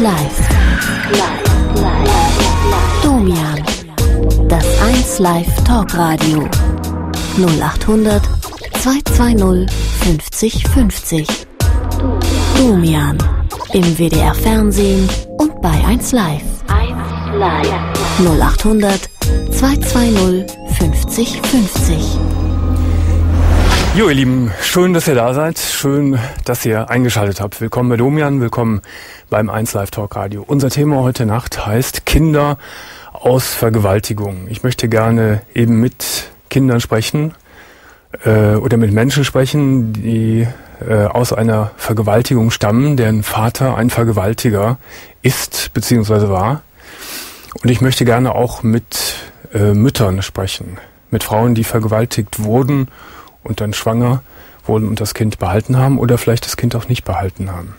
Live. Domian. Das 1 Live Talkradio. 0800 220 50 50. Domian. Im WDR Fernsehen und bei 1 Live. 0800 220 50 50. Jo, ihr Lieben, schön, dass ihr da seid. Schön, dass ihr eingeschaltet habt. Willkommen bei Domian, willkommen beim 1 Live Talk Radio. Unser Thema heute Nacht heißt Kinder aus Vergewaltigung. Ich möchte gerne eben mit Kindern sprechen äh, oder mit Menschen sprechen, die äh, aus einer Vergewaltigung stammen, deren Vater ein Vergewaltiger ist bzw. war. Und ich möchte gerne auch mit äh, Müttern sprechen, mit Frauen, die vergewaltigt wurden und dann schwanger wurden und das Kind behalten haben oder vielleicht das Kind auch nicht behalten haben.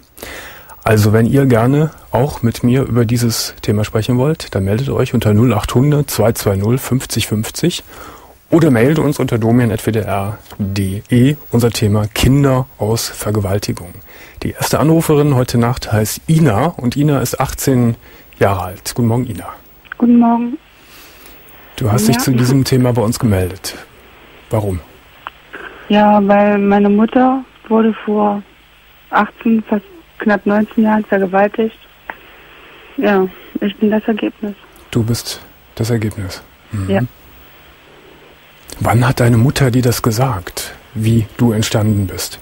Also wenn ihr gerne auch mit mir über dieses Thema sprechen wollt, dann meldet euch unter 0800 220 50 50 oder meldet uns unter domian.wdr.de unser Thema Kinder aus Vergewaltigung. Die erste Anruferin heute Nacht heißt Ina und Ina ist 18 Jahre alt. Guten Morgen, Ina. Guten Morgen. Du hast Ja. dich zu diesem Thema bei uns gemeldet. Warum? Ja, weil meine Mutter wurde vor 18, fast knapp 19 Jahren vergewaltigt. Ja, ich bin das Ergebnis. Du bist das Ergebnis. Mhm. Ja. Wann hat deine Mutter dir das gesagt, wie du entstanden bist?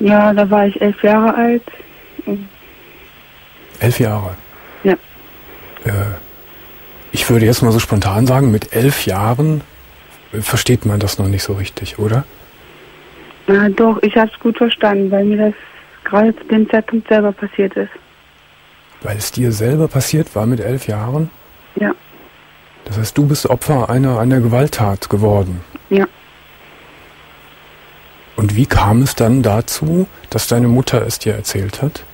Ja, da war ich elf Jahre alt. Elf Jahre. Ja. Äh, ich würde jetzt mal so spontan sagen, mit elf Jahren äh, versteht man das noch nicht so richtig, oder? Na doch, ich habe es gut verstanden, weil mir das gerade zu dem Zeitpunkt selber passiert ist. Weil es dir selber passiert war mit elf Jahren? Ja, Das heißt, du bist Opfer einer, einer Gewalttat geworden. ja. Und wie kam es dann dazu, dass deine Mutter es dir erzählt hat?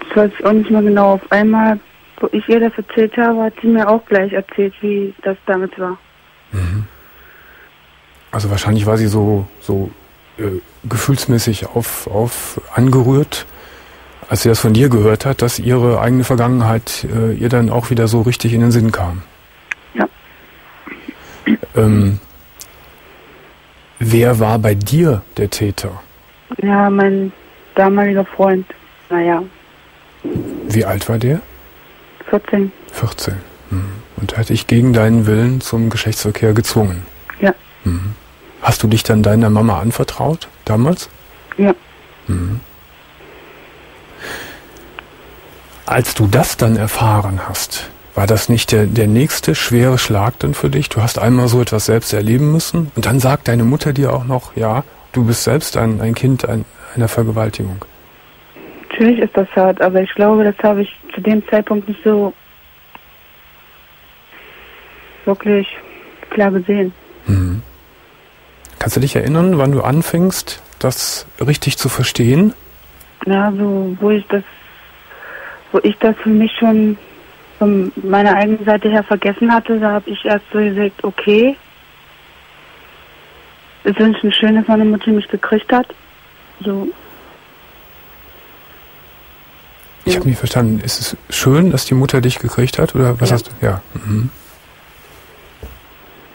Das weiß ich auch nicht mehr genau. Auf einmal, wo ich ihr das erzählt habe, hat sie mir auch gleich erzählt, wie das damit war. Also wahrscheinlich war sie so, so äh, gefühlsmäßig auf, auf angerührt, als sie das von dir gehört hat, dass ihre eigene Vergangenheit äh, ihr dann auch wieder so richtig in den Sinn kam. Ja. Ähm, wer war bei dir der Täter? Ja, mein damaliger Freund. Naja, Wie alt war der? 14. 14. Mhm. Und hat dich gegen deinen Willen zum Geschlechtsverkehr gezwungen. Ja, Mhm. Hast du dich dann deiner Mama anvertraut damals? ja. Mhm. Als du das dann erfahren hast, war das nicht der, der nächste schwere Schlag dann für dich? Du hast einmal so etwas selbst erleben müssen und dann sagt deine Mutter dir auch noch, ja, du bist selbst ein, ein Kind ein, einer Vergewaltigung. Natürlich ist das hart, aber ich glaube, das habe ich zu dem Zeitpunkt nicht so wirklich klar gesehen. Mhm. Kannst du dich erinnern, wann du anfingst, das richtig zu verstehen? Ja, so, wo ich das, wo ich das für mich schon von meiner eigenen Seite her vergessen hatte, da habe ich erst so gesagt, okay, es ist schon schön, dass meine Mutter mich gekriegt hat. So, Ich habe nicht verstanden. Ist es schön, dass die Mutter dich gekriegt hat? Oder was Ja. hast du? Ja. Mhm.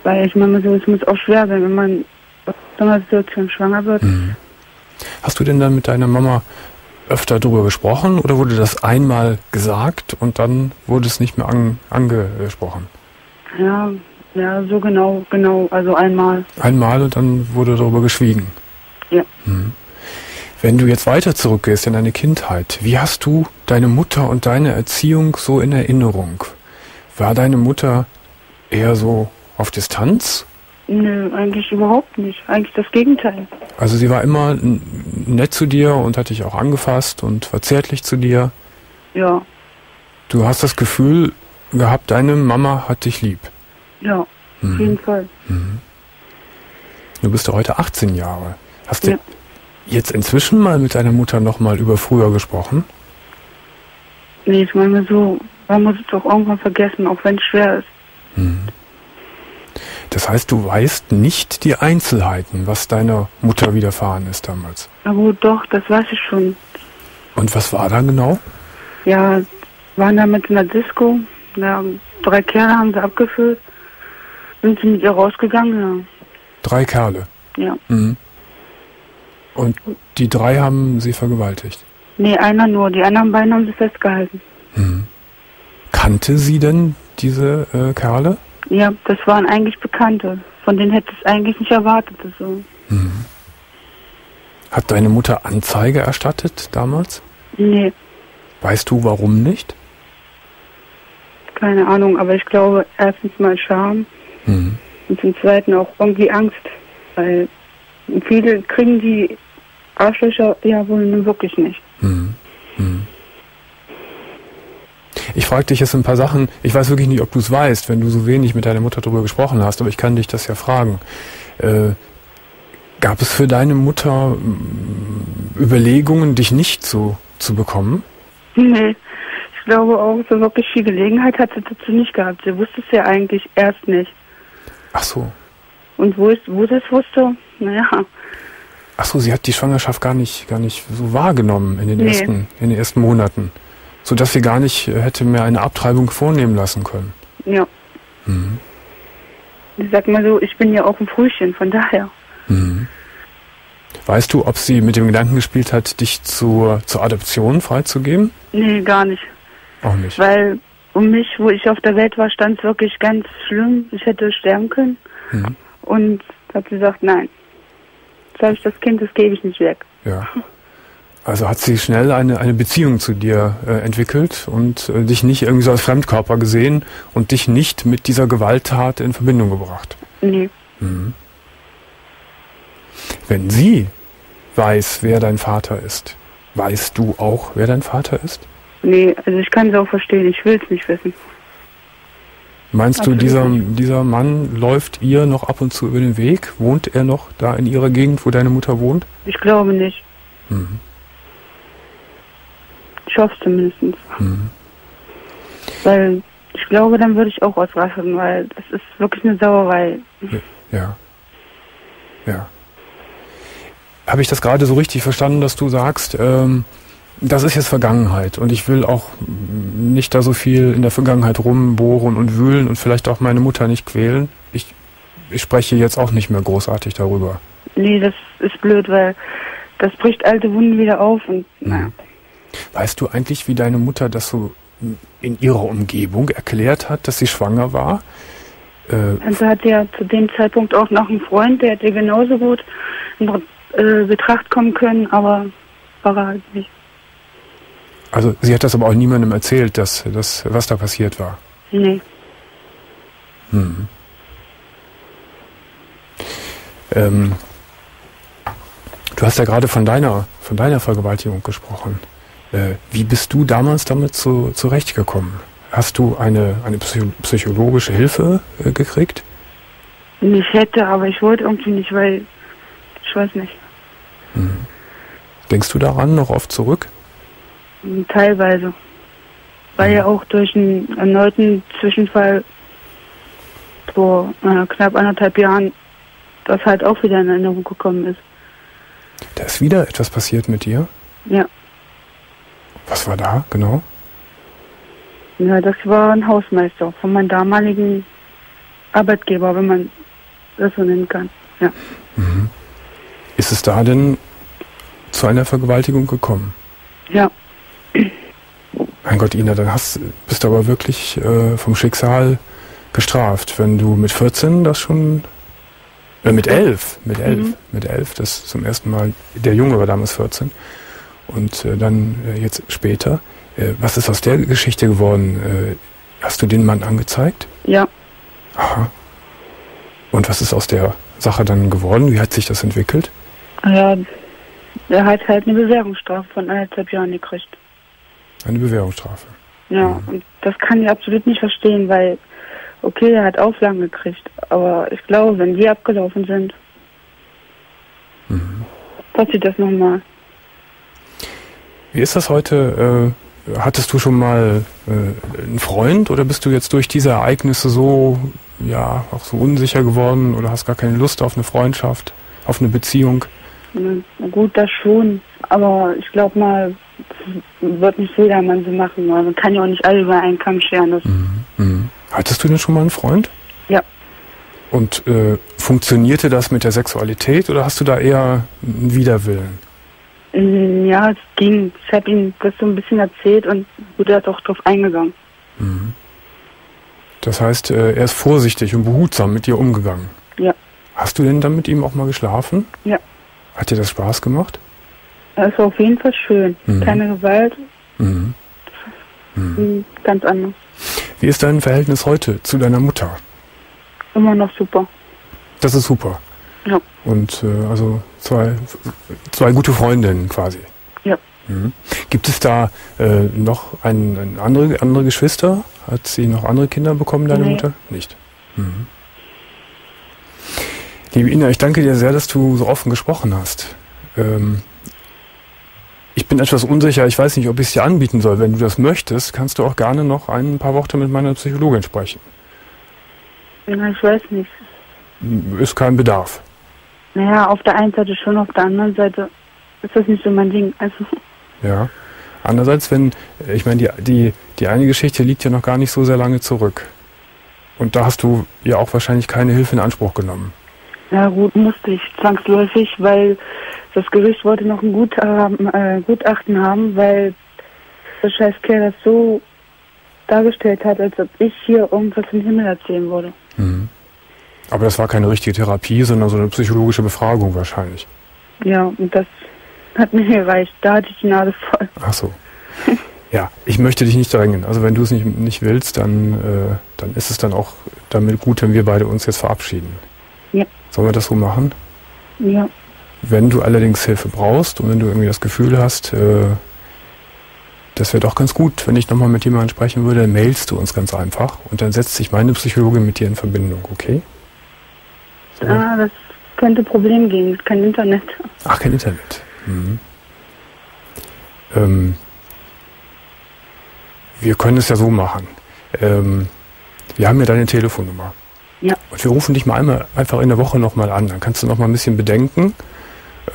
weil ich meine, so, es muss auch schwer sein, wenn man aus so einer Situation schwanger wird. Mhm. Hast du denn dann mit deiner Mama öfter darüber gesprochen oder wurde das einmal gesagt und dann wurde es nicht mehr an, angesprochen? Ja, ja, so genau, genau, also einmal. Einmal und dann wurde darüber geschwiegen. Ja. Mhm. Wenn du jetzt weiter zurückgehst in deine Kindheit, wie hast du deine Mutter und deine Erziehung so in Erinnerung? War deine Mutter eher so auf Distanz? Nö, eigentlich überhaupt nicht. Eigentlich das Gegenteil. Also sie war immer nett zu dir und hat dich auch angefasst und war zärtlich zu dir. Ja, Du hast das Gefühl gehabt, deine Mama hat dich lieb. ja, auf Mhm. jeden Fall. Du bist ja heute 18 Jahre. Hast Ja. du jetzt inzwischen mal mit deiner Mutter nochmal über früher gesprochen? Nee, ich meine so, man muss es doch irgendwann vergessen, auch wenn es schwer ist. Das heißt, du weißt nicht die Einzelheiten, was deiner Mutter widerfahren ist damals. Gut, doch, das weiß ich schon. Und was war da genau? Ja, waren da mit in der Disco. Ja, drei Kerle haben sie abgeführt. Sind sie mit ihr rausgegangen, Drei Kerle. ja. Ja. Mhm. Und die drei haben sie vergewaltigt. Nee, einer nur. Die anderen beiden haben sie festgehalten. Mhm. Kannte sie denn diese äh, Kerle? Ja, das waren eigentlich Bekannte. Von denen hätte es eigentlich nicht erwartet. So. Hat deine Mutter Anzeige erstattet damals? Nee, Weißt du warum nicht? keine Ahnung. Aber ich glaube, erstens mal Scham Mhm. und zum Zweiten auch irgendwie Angst. Weil viele kriegen die Arschlöcher ja wohl nun wirklich nicht. Mhm. Mhm. Ich frage dich jetzt ein paar Sachen. Ich weiß wirklich nicht, ob du es weißt, wenn du so wenig mit deiner Mutter darüber gesprochen hast, aber ich kann dich das ja fragen. Äh, gab es für deine Mutter mm, Überlegungen, dich nicht zu, zu bekommen? Nee, ich glaube auch, so wirklich viel Gelegenheit hat sie dazu nicht gehabt. Sie wusste es ja eigentlich erst nicht. Ach so. Und wo, ist, wo es wusste, naja, Ach so, sie hat die Schwangerschaft gar nicht, gar nicht so wahrgenommen in den Nee. ersten, in den ersten Monaten, so dass sie gar nicht äh, hätte mehr eine Abtreibung vornehmen lassen können. ja. Mhm. Ich sag mal so, ich bin ja auch ein Frühchen, von daher. Mhm. Weißt du, ob sie mit dem Gedanken gespielt hat, dich zur, zur Adoption freizugeben? Nee, gar nicht. Auch nicht. Weil um mich, wo ich auf der Welt war, stand es wirklich ganz schlimm. Ich hätte sterben können. Mhm. Und hat sie gesagt, nein. Jetzt habe ich das Kind, das gebe ich nicht weg. Ja. Also hat sie schnell eine, eine Beziehung zu dir äh, entwickelt und äh, dich nicht irgendwie so als Fremdkörper gesehen und dich nicht mit dieser Gewalttat in Verbindung gebracht. Nee. Mhm. Wenn sie weiß, wer dein Vater ist, weißt du auch, wer dein Vater ist? Nee, also ich kann es auch verstehen, ich will es nicht wissen. Meinst Absolut du, dieser, dieser Mann läuft ihr noch ab und zu über den Weg? Wohnt er noch da in ihrer Gegend, wo deine Mutter wohnt? Ich glaube nicht. Mhm. Ich hoffe zumindest. Mhm. Weil ich glaube, dann würde ich auch ausrasten, weil das ist wirklich eine Sauerei. Ja. Ja. Habe ich das gerade so richtig verstanden, dass du sagst, ähm, das ist jetzt Vergangenheit und ich will auch nicht da so viel in der Vergangenheit rumbohren und wühlen und vielleicht auch meine Mutter nicht quälen. Ich, ich spreche jetzt auch nicht mehr großartig darüber. Nee, das ist blöd, weil das bricht alte Wunden wieder auf und naja. Weißt du eigentlich, wie deine Mutter das so in ihrer Umgebung erklärt hat, dass sie schwanger war? Äh, Also hat ja zu dem Zeitpunkt auch noch einen Freund, der hätte genauso gut in äh, Betracht kommen können, aber war er halt nicht. also sie hat das aber auch niemandem erzählt, dass, dass was da passiert war. Nee. Mhm. Ähm, du hast ja gerade von deiner, von deiner Vergewaltigung gesprochen. Äh, wie bist du damals damit zu, zurechtgekommen? Hast du eine, eine psycho psychologische Hilfe äh, gekriegt? Ich hätte, aber ich wollte irgendwie nicht, weil ich weiß nicht. Denkst du daran noch oft zurück? Teilweise. Weil ja auch durch einen erneuten Zwischenfall vor äh, knapp anderthalb Jahren das halt auch wieder in Erinnerung gekommen ist. Da ist wieder etwas passiert mit dir. Ja. Was war da genau? Ja, das war ein Hausmeister von meinem damaligen Arbeitgeber, wenn man das so nennen kann. Ja. Ist es da denn zu einer Vergewaltigung gekommen? Ja. Mein Gott, Ina, dann hast, bist du aber wirklich äh, vom Schicksal gestraft, wenn du mit 14 das schon, äh, mit 11, mit 11, Mhm. mit 11, das zum ersten Mal, der Junge war damals 14 und äh, dann äh, jetzt später. Äh, was ist aus der Geschichte geworden? Äh, hast du den Mann angezeigt? Ja. Aha. Und was ist aus der Sache dann geworden? Wie hat sich das entwickelt? Ja, er hat halt eine Bewährungsstrafe von anderthalb Jahren gekriegt. Eine Bewährungsstrafe. Ja, Mhm. und das kann ich absolut nicht verstehen, weil, okay, er hat Auflagen gekriegt, aber ich glaube, wenn die abgelaufen sind, Mhm. passiert das nochmal. Wie ist das heute? Äh, hattest du schon mal äh, einen Freund oder bist du jetzt durch diese Ereignisse so, ja, auch so unsicher geworden oder hast gar keine Lust auf eine Freundschaft, auf eine Beziehung? Na gut, das schon, aber ich glaube mal, wird nicht jedermann so machen. Also man kann ja auch nicht alle über einen Kamm scheren. Das, Mhm. Hattest du denn schon mal einen Freund? Ja. Und äh, funktionierte das mit der Sexualität oder hast du da eher einen Widerwillen? Mm, Ja, es ging. Ich habe ihm das so ein bisschen erzählt und wurde da auch drauf eingegangen. Das heißt, äh, er ist vorsichtig und behutsam mit dir umgegangen. Ja. Hast du denn dann mit ihm auch mal geschlafen? Ja. Hat dir das Spaß gemacht? Das war auf jeden Fall schön. Mhm. Keine Gewalt, Mhm. mm, ganz anders. Wie ist dein Verhältnis heute zu deiner Mutter? Immer noch super. Das ist super. Ja. Und äh, also zwei, zwei gute Freundinnen quasi. Ja. Mhm. Gibt es da äh, noch ein, ein andere, andere Geschwister? Hat sie noch andere Kinder bekommen, deine Nee. Mutter? Nicht. Mhm. Liebe Ina, ich danke dir sehr, dass du so offen gesprochen hast. Ähm, ich bin etwas unsicher, ich weiß nicht, ob ich es dir anbieten soll. Wenn du das möchtest, kannst du auch gerne noch ein paar Worte mit meiner Psychologin sprechen. Ja, ich weiß nicht. Ist kein Bedarf. Naja, auf der einen Seite schon, auf der anderen Seite ist das nicht so mein Ding. Also, Ja. Andererseits, wenn, ich meine, die, die, die eine Geschichte liegt ja noch gar nicht so sehr lange zurück. Und da hast du ja auch wahrscheinlich keine Hilfe in Anspruch genommen. ja gut, musste ich zwangsläufig, weil das Gericht wollte noch ein Guthaben, äh, Gutachten haben, weil der scheiß Kerl das so dargestellt hat, als ob ich hier irgendwas im Himmel erzählen würde. Aber das war keine richtige Therapie, sondern so eine psychologische Befragung wahrscheinlich. Ja, und das hat mir gereicht. Da hatte ich die Nase voll. Ach so. Ja, ich möchte dich nicht drängen. Also wenn du es nicht, nicht willst, dann, äh, dann ist es dann auch damit gut, wenn wir beide uns jetzt verabschieden. Ja. Sollen wir das so machen? Ja, Wenn du allerdings Hilfe brauchst und wenn du irgendwie das Gefühl hast, äh, das wäre doch ganz gut, wenn ich nochmal mit jemandem sprechen würde, dann mailst du uns ganz einfach und dann setzt sich meine Psychologin mit dir in Verbindung, okay? Ah, das könnte Problem geben. Kein Internet. Ach, kein Internet. Mhm. Ähm, wir können es ja so machen. Ähm, wir haben ja deine Telefonnummer. Ja. Und wir rufen dich mal einmal einfach in der Woche nochmal an. Dann kannst du nochmal ein bisschen bedenken,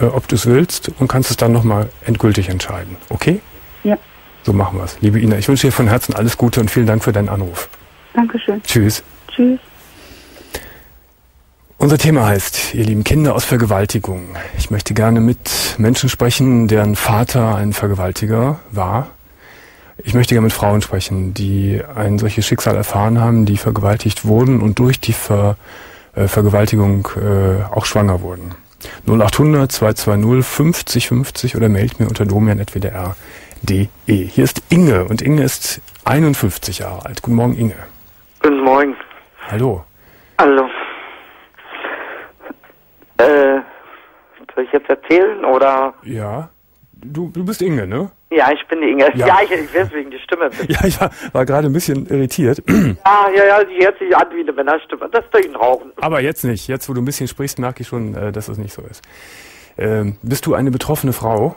äh, ob du es willst und kannst es dann nochmal endgültig entscheiden. Okay? Ja. So machen wir es. Liebe Ina, ich wünsche dir von Herzen alles Gute und vielen Dank für deinen Anruf. Dankeschön. Tschüss. Tschüss. Unser Thema heißt, ihr lieben Kinder aus Vergewaltigung. Ich möchte gerne mit Menschen sprechen, deren Vater ein Vergewaltiger war. Ich möchte gerne mit Frauen sprechen, die ein solches Schicksal erfahren haben, die vergewaltigt wurden und durch die Ver, äh, Vergewaltigung äh, auch schwanger wurden. 0800 220 50 50 oder mailt mir unter domian.wdr.de. Hier ist Inge und Inge ist 51 Jahre alt. Guten Morgen, Inge. Guten Morgen. Hallo. Hallo. Äh, soll ich jetzt erzählen oder? Ja, du, du bist Inge, ne? Ja, ich bin die Inge. Ja. Ja, ich, ich weiß wegen die Stimme. Ja, ich war, war gerade ein bisschen irritiert. Ja, ja, ja, die hört sich an wie eine Männerstimme. Das ist durch den Rauchen. Aber jetzt nicht. Jetzt, wo du ein bisschen sprichst, merke ich schon, äh, dass es nicht so ist. Ähm, bist du eine betroffene Frau?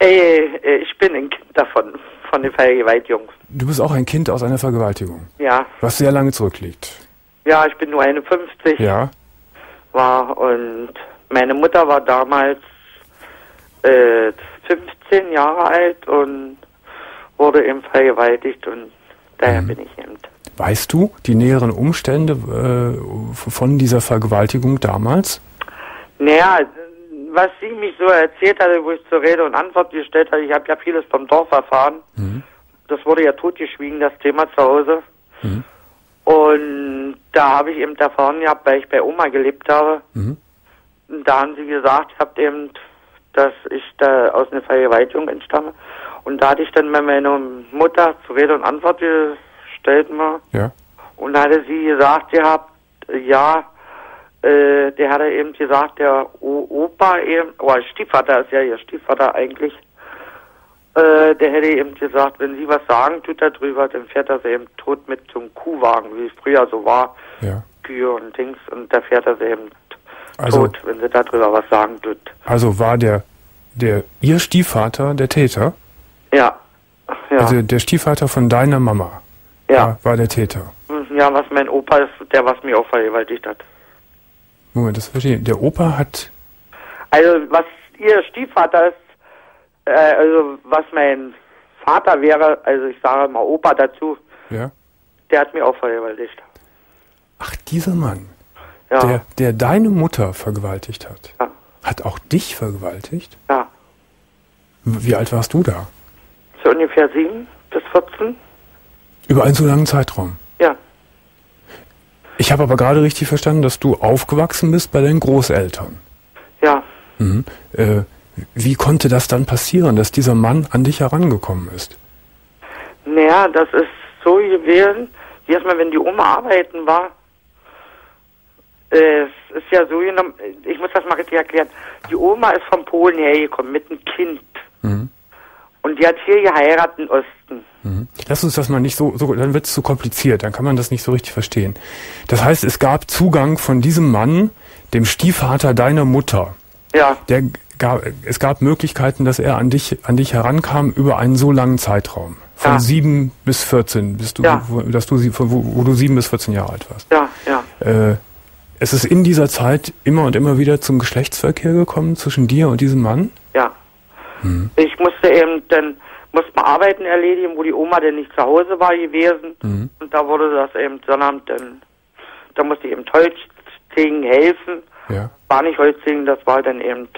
Äh, äh, ich bin ein Kind davon, von den Vergewaltigungen. Du bist auch ein Kind aus einer Vergewaltigung, Ja, was sehr lange zurückliegt. ja, ich bin nur 51 Ja? war und meine Mutter war damals äh, 15 Jahre alt und wurde eben vergewaltigt und daher Mhm. bin ich eben. Weißt du die näheren Umstände äh, von dieser Vergewaltigung damals? Naja, was sie mich so erzählt hatte, wo ich zur Rede und Antwort gestellt hatte, ich habe ja vieles vom Dorf erfahren. Das wurde ja totgeschwiegen, das Thema zu Hause. Mhm. Und da habe ich eben erfahren gehabt, weil ich bei Oma gelebt habe. Mhm. Da haben sie gesagt, habt eben, dass ich da aus einer Vergewaltigung entstamme. Und da hatte ich dann bei meiner Mutter zur Rede und Antwort gestellt mal. Ja. Und da hatte sie gesagt gehabt, ja, äh, der hatte eben gesagt, der o Opa eben, oder Stiefvater ist ja ihr Stiefvater eigentlich, äh, der hätte eben gesagt, wenn sie was sagen tut darüber, dann fährt er sie eben tot mit einem Kuhwagen, wie es früher so war, Ja. Kühe und Dings, und da fährt er sie eben Also, tot, wenn sie darüber was sagen tut. also war der, der, ihr Stiefvater der Täter? Ja, ja, Also der Stiefvater von deiner Mama ja, war, war der Täter. ja, was mein Opa ist, der was mich auch vergewaltigt hat. Moment, das verstehe ich. Der Opa hat, Also was ihr Stiefvater ist, Äh, also was mein Vater wäre, also ich sage mal Opa dazu, Ja. der hat mir auch vergewaltigt. Ach, dieser Mann, Ja, der, der deine Mutter vergewaltigt hat, Ja. hat auch dich vergewaltigt? ja. Wie alt warst du da? So ungefähr sieben bis 14. Über einen so langen Zeitraum. Ja, Ich habe aber gerade richtig verstanden, dass du aufgewachsen bist bei deinen Großeltern. ja. Mhm. Äh, wie konnte das dann passieren, dass dieser Mann an dich herangekommen ist? Naja, das ist so gewesen, erstmal wenn die Oma arbeiten war, es ist ja so genommen, ich muss das mal richtig erklären, die Oma ist von Polen hergekommen mit einem Kind Mhm. und die hat hier geheiratet im Osten. Mhm. Lass uns das mal nicht so, so dann wird es zu kompliziert, dann kann man das nicht so richtig verstehen. Das heißt, es gab Zugang von diesem Mann, dem Stiefvater deiner Mutter. Ja, Der gab, es gab Möglichkeiten, dass er an dich, an dich herankam über einen so langen Zeitraum. Von Ja. sieben bis 14, bis du, Ja. wo, dass du, sie- wo, wo du sieben bis 14 Jahre alt warst. ja, ja. Äh, es ist in dieser Zeit immer und immer wieder zum Geschlechtsverkehr gekommen zwischen dir und diesem Mann. Ja. Mhm. Ich musste eben dann, musste mal Arbeiten erledigen, wo die Oma dann nicht zu Hause war gewesen. Mhm. Und da wurde das eben, sondern dann, da musste ich eben Holzziegen helfen. Ja, War nicht Holzziegen, das war dann eben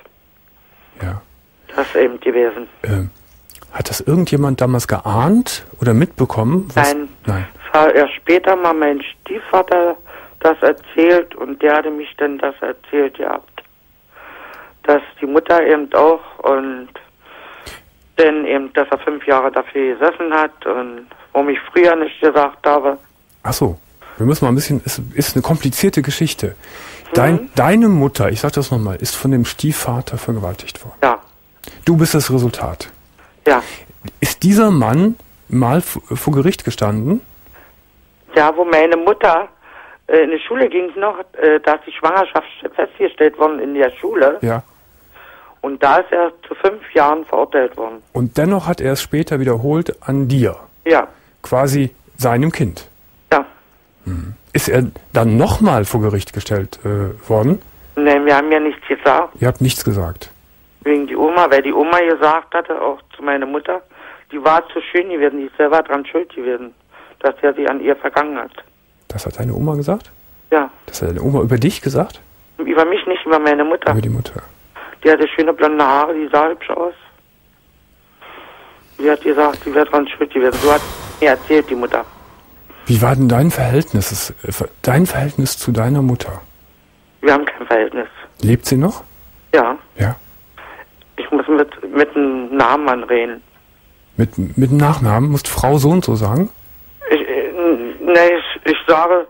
ja. das eben gewesen. Äh, hat das irgendjemand damals geahnt oder mitbekommen? Nein. Nein. Es war erst später mal mein Stiefvater das erzählt und der hatte mich dann das erzählt gehabt. Dass die Mutter eben auch und dann eben, dass er fünf Jahre dafür gesessen hat und warum ich früher nicht gesagt habe. Ach so. Wir müssen mal ein bisschen, es ist eine komplizierte Geschichte. Dein, Deine Mutter, ich sag das nochmal, ist von dem Stiefvater vergewaltigt worden. Ja, Du bist das Resultat. ja. Ist dieser Mann mal vor Gericht gestanden? Ja, wo meine Mutter äh, in die Schule ging noch, äh, da ist die Schwangerschaft festgestellt worden in der Schule Ja. und da ist er zu fünf Jahren verurteilt worden. Und dennoch hat er es später wiederholt an dir, Ja, quasi seinem Kind. ja. Ist er dann nochmal vor Gericht gestellt äh, worden? Nein, wir haben ja nichts gesagt. Ihr habt nichts gesagt. Wegen die Oma, weil die Oma gesagt hatte, auch zu meiner Mutter, die war zu schön gewesen, die ist selber dran schuld gewesen, dass er sie an ihr vergangen hat. Das hat deine Oma gesagt? Ja, Das hat deine Oma über dich gesagt? über mich nicht, über meine Mutter. Über die Mutter. Die hatte schöne blonde Haare, die sah hübsch aus. Die hat gesagt, sie wäre dran schuld gewesen. So hat mir erzählt, die Mutter. Wie war denn dein Verhältnis, äh, dein Verhältnis zu deiner Mutter? Wir haben kein Verhältnis. Lebt sie noch? Ja, Ja. ich muss mit, mit einem Namen anreden. Mit, mit dem Nachnamen? Musst Frau so und so sagen? Nee, ich, ich sage,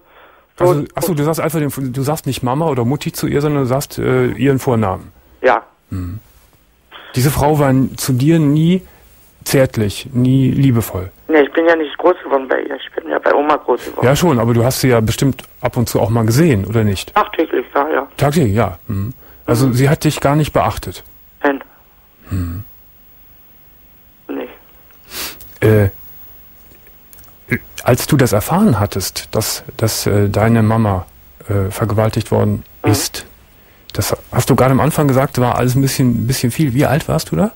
so, Also, achso, du sagst einfach, den, du sagst nicht Mama oder Mutti zu ihr, sondern du sagst äh, ihren Vornamen. ja, Diese Frau war zu dir nie zärtlich, nie liebevoll. nee, ich bin ja nicht groß geworden bei ihr. Ich bin ja bei Oma groß geworden. Ja, schon, aber du hast sie ja bestimmt ab und zu auch mal gesehen, oder nicht? Nachträglich, ja, ja. Tagtäglich, ja. Mhm. Also sie hat dich gar nicht beachtet. Nein. Hm. Nee. Äh, als du das erfahren hattest, dass, dass äh, deine Mama äh, vergewaltigt worden Mhm. ist, das hast du gerade am Anfang gesagt, war alles ein bisschen, ein bisschen viel. Wie alt warst du da?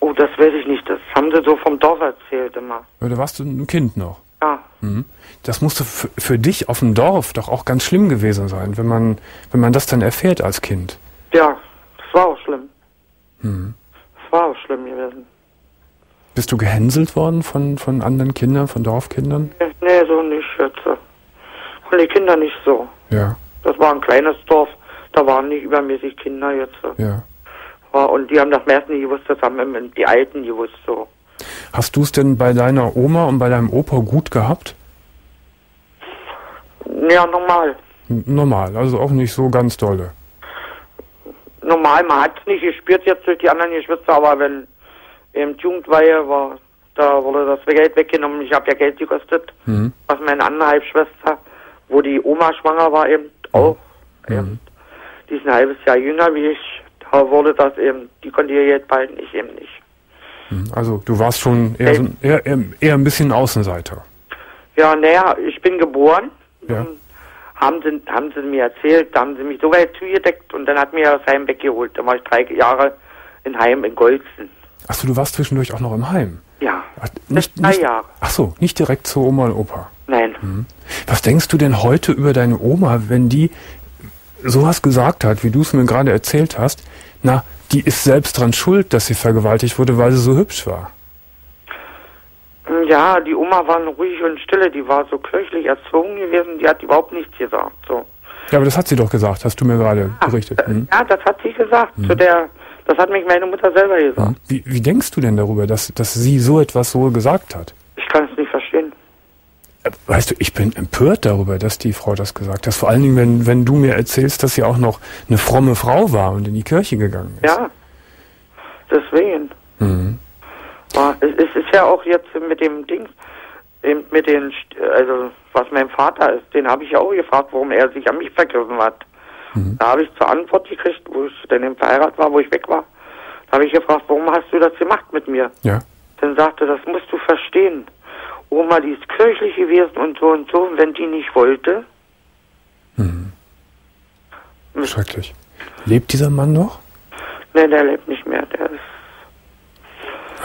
Oh, das weiß ich nicht. Das haben sie so vom Dorf erzählt immer. Oder warst du ein Kind noch? Ja. Mhm. Das musste für, für dich auf dem Dorf doch auch ganz schlimm gewesen sein, wenn man, wenn man das dann erfährt als Kind. Ja, das war auch schlimm. Mhm. Das war auch schlimm gewesen. Bist du gehänselt worden von, von anderen Kindern, von Dorfkindern? Nee, Nee, so nicht jetzt. Und die Kinder nicht so. Ja, Das war ein kleines Dorf. Da waren nicht übermäßig Kinder jetzt. ja. Ja, Und die haben das meisten nicht gewusst, das haben die Alten gewusst so. Hast du es denn bei deiner Oma und bei deinem Opa gut gehabt? Ja, normal. N- Normal, also auch nicht so ganz dolle. Normal, man hat es nicht gespürt jetzt durch die anderen Geschwister, aber wenn die Jugendweihe war, da wurde das Geld weggenommen. Ich habe ja Geld gekostet, Mhm. was meine andere Halbschwester, wo die Oma schwanger war, eben auch. Eben. Die ist ein halbes Jahr jünger wie ich. Da wurde das eben, die konnte ihr Geld behalten, ich eben nicht. Mhm. Also du warst schon eher, so, ein- eher, eher, ein bisschen Außenseiter. Ja, naja, ich bin geboren. Ja. Haben sie, haben sie mir erzählt, da haben sie mich so weit zugedeckt und dann hat mir das Heim weggeholt. Da war ich drei Jahre in Heim in Golzen. Achso, du warst zwischendurch auch noch im Heim. Ja. Ach, nicht, drei nicht, Jahre. ach so, nicht direkt zu Oma und Opa. Nein. Was denkst du denn heute über deine Oma, wenn die sowas gesagt hat, wie du es mir gerade erzählt hast? Na, die ist selbst dran schuld, dass sie vergewaltigt wurde, weil sie so hübsch war. Ja, die Oma war ruhig und stille, die war so kirchlich erzogen gewesen, die hat überhaupt nichts gesagt. So. Ja, aber das hat sie doch gesagt, hast du mir gerade Ah, berichtet. äh, Hm? Ja, das hat sie gesagt. Zu der, das hat mich meine Mutter selber gesagt. Hm? Wie, wie denkst du denn darüber, dass, dass sie so etwas so gesagt hat? Ich kann es nicht verstehen. Äh, Weißt du, ich bin empört darüber, dass die Frau das gesagt hat. Vor allen Dingen, wenn, wenn du mir erzählst, dass sie auch noch eine fromme Frau war und in die Kirche gegangen ist. Ja. Deswegen. Mhm. Ja, es, ist ja auch jetzt mit dem Ding, mit den, also was mein Vater ist, den habe ich ja auch gefragt, warum er sich an mich vergriffen hat. Mhm. Da habe ich zur Antwort gekriegt, wo ich dann eben verheiratet war, wo ich weg war. Da habe ich gefragt, warum hast du das gemacht mit mir? Ja. Dann sagte, das musst du verstehen. Oma, die ist kirchlich gewesen und so und so, und wenn die nicht wollte, Mhm. Schrecklich. Lebt dieser Mann noch? ne, der lebt nicht mehr. Der ist,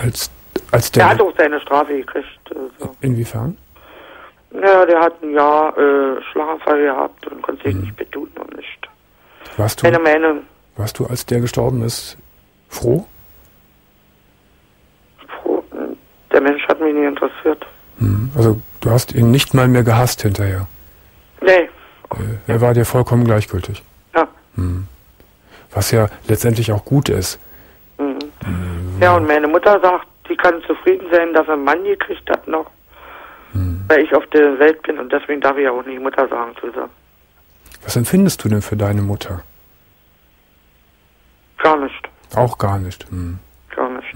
Als, als der der. hat auch seine Strafe gekriegt. Also. Inwiefern? Ja, der hat ein Jahr äh, Schlaganfall gehabt und konnte sich Mhm. nicht betun und nicht. Warst du, Meine Meinung, warst du, als der gestorben ist, froh? froh, der Mensch hat mich nie interessiert. Mhm. Also, du hast ihn nicht mal mehr gehasst hinterher. Nee, Er war dir vollkommen gleichgültig. ja. Mhm. Was ja letztendlich auch gut ist. Mhm. Ja, und meine Mutter sagt, sie kann zufrieden sein, dass er einen Mann gekriegt hat noch, weil ich auf der Welt bin und deswegen darf ich ja auch nicht Mutter sagen zu sagen. Was empfindest du denn für deine Mutter? Gar nicht, Auch gar nicht. Mhm. gar nicht.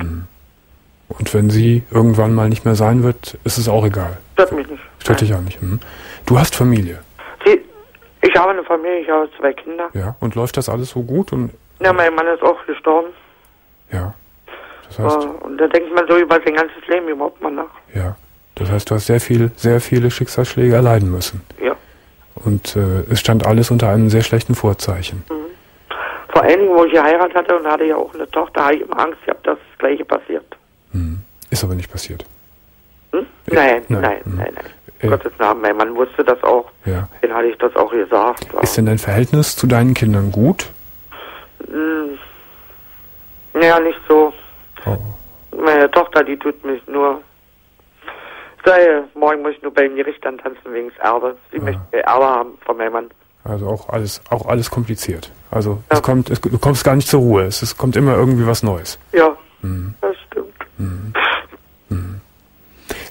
Und wenn sie irgendwann mal nicht mehr sein wird, ist es auch egal. Stört mich nicht. Stört dich auch nicht. Mhm. Du hast Familie, Sie, ich habe eine Familie, ich habe zwei Kinder. ja? Und läuft das alles so gut? Und Ja, mein Mann ist auch gestorben. ja. Das heißt, Äh, und da denkt man so über sein ganzes Leben überhaupt mal nach. ja. Das heißt, du hast sehr viel, sehr viele Schicksalsschläge erleiden müssen. Ja. Und äh, es stand alles unter einem sehr schlechten Vorzeichen. Vor allen Dingen, wo ich geheiratet hatte und hatte ja auch eine Tochter, habe ich immer Angst gehabt, dass das Gleiche passiert. Mhm. Ist aber nicht passiert. Hm? Äh, Nein, nein, nein, mhm. nein, nein. Äh. Gottes Namen, mein Mann wusste das auch. Ja. Den hatte ich das auch gesagt. Ist denn dein Verhältnis zu deinen Kindern gut? Hm. Ja, nicht so. Oh. Meine Tochter, die tut mich nur. Sei, morgen muss ich nur beim Gericht antanzen wegen des Erbe. Sie Ah. möchte Erbe haben von meinem Mann. Also auch alles, auch alles kompliziert. Also Ja. es kommt, es, du kommst gar nicht zur Ruhe. Es, es kommt immer irgendwie was Neues. Ja, Mhm. das stimmt.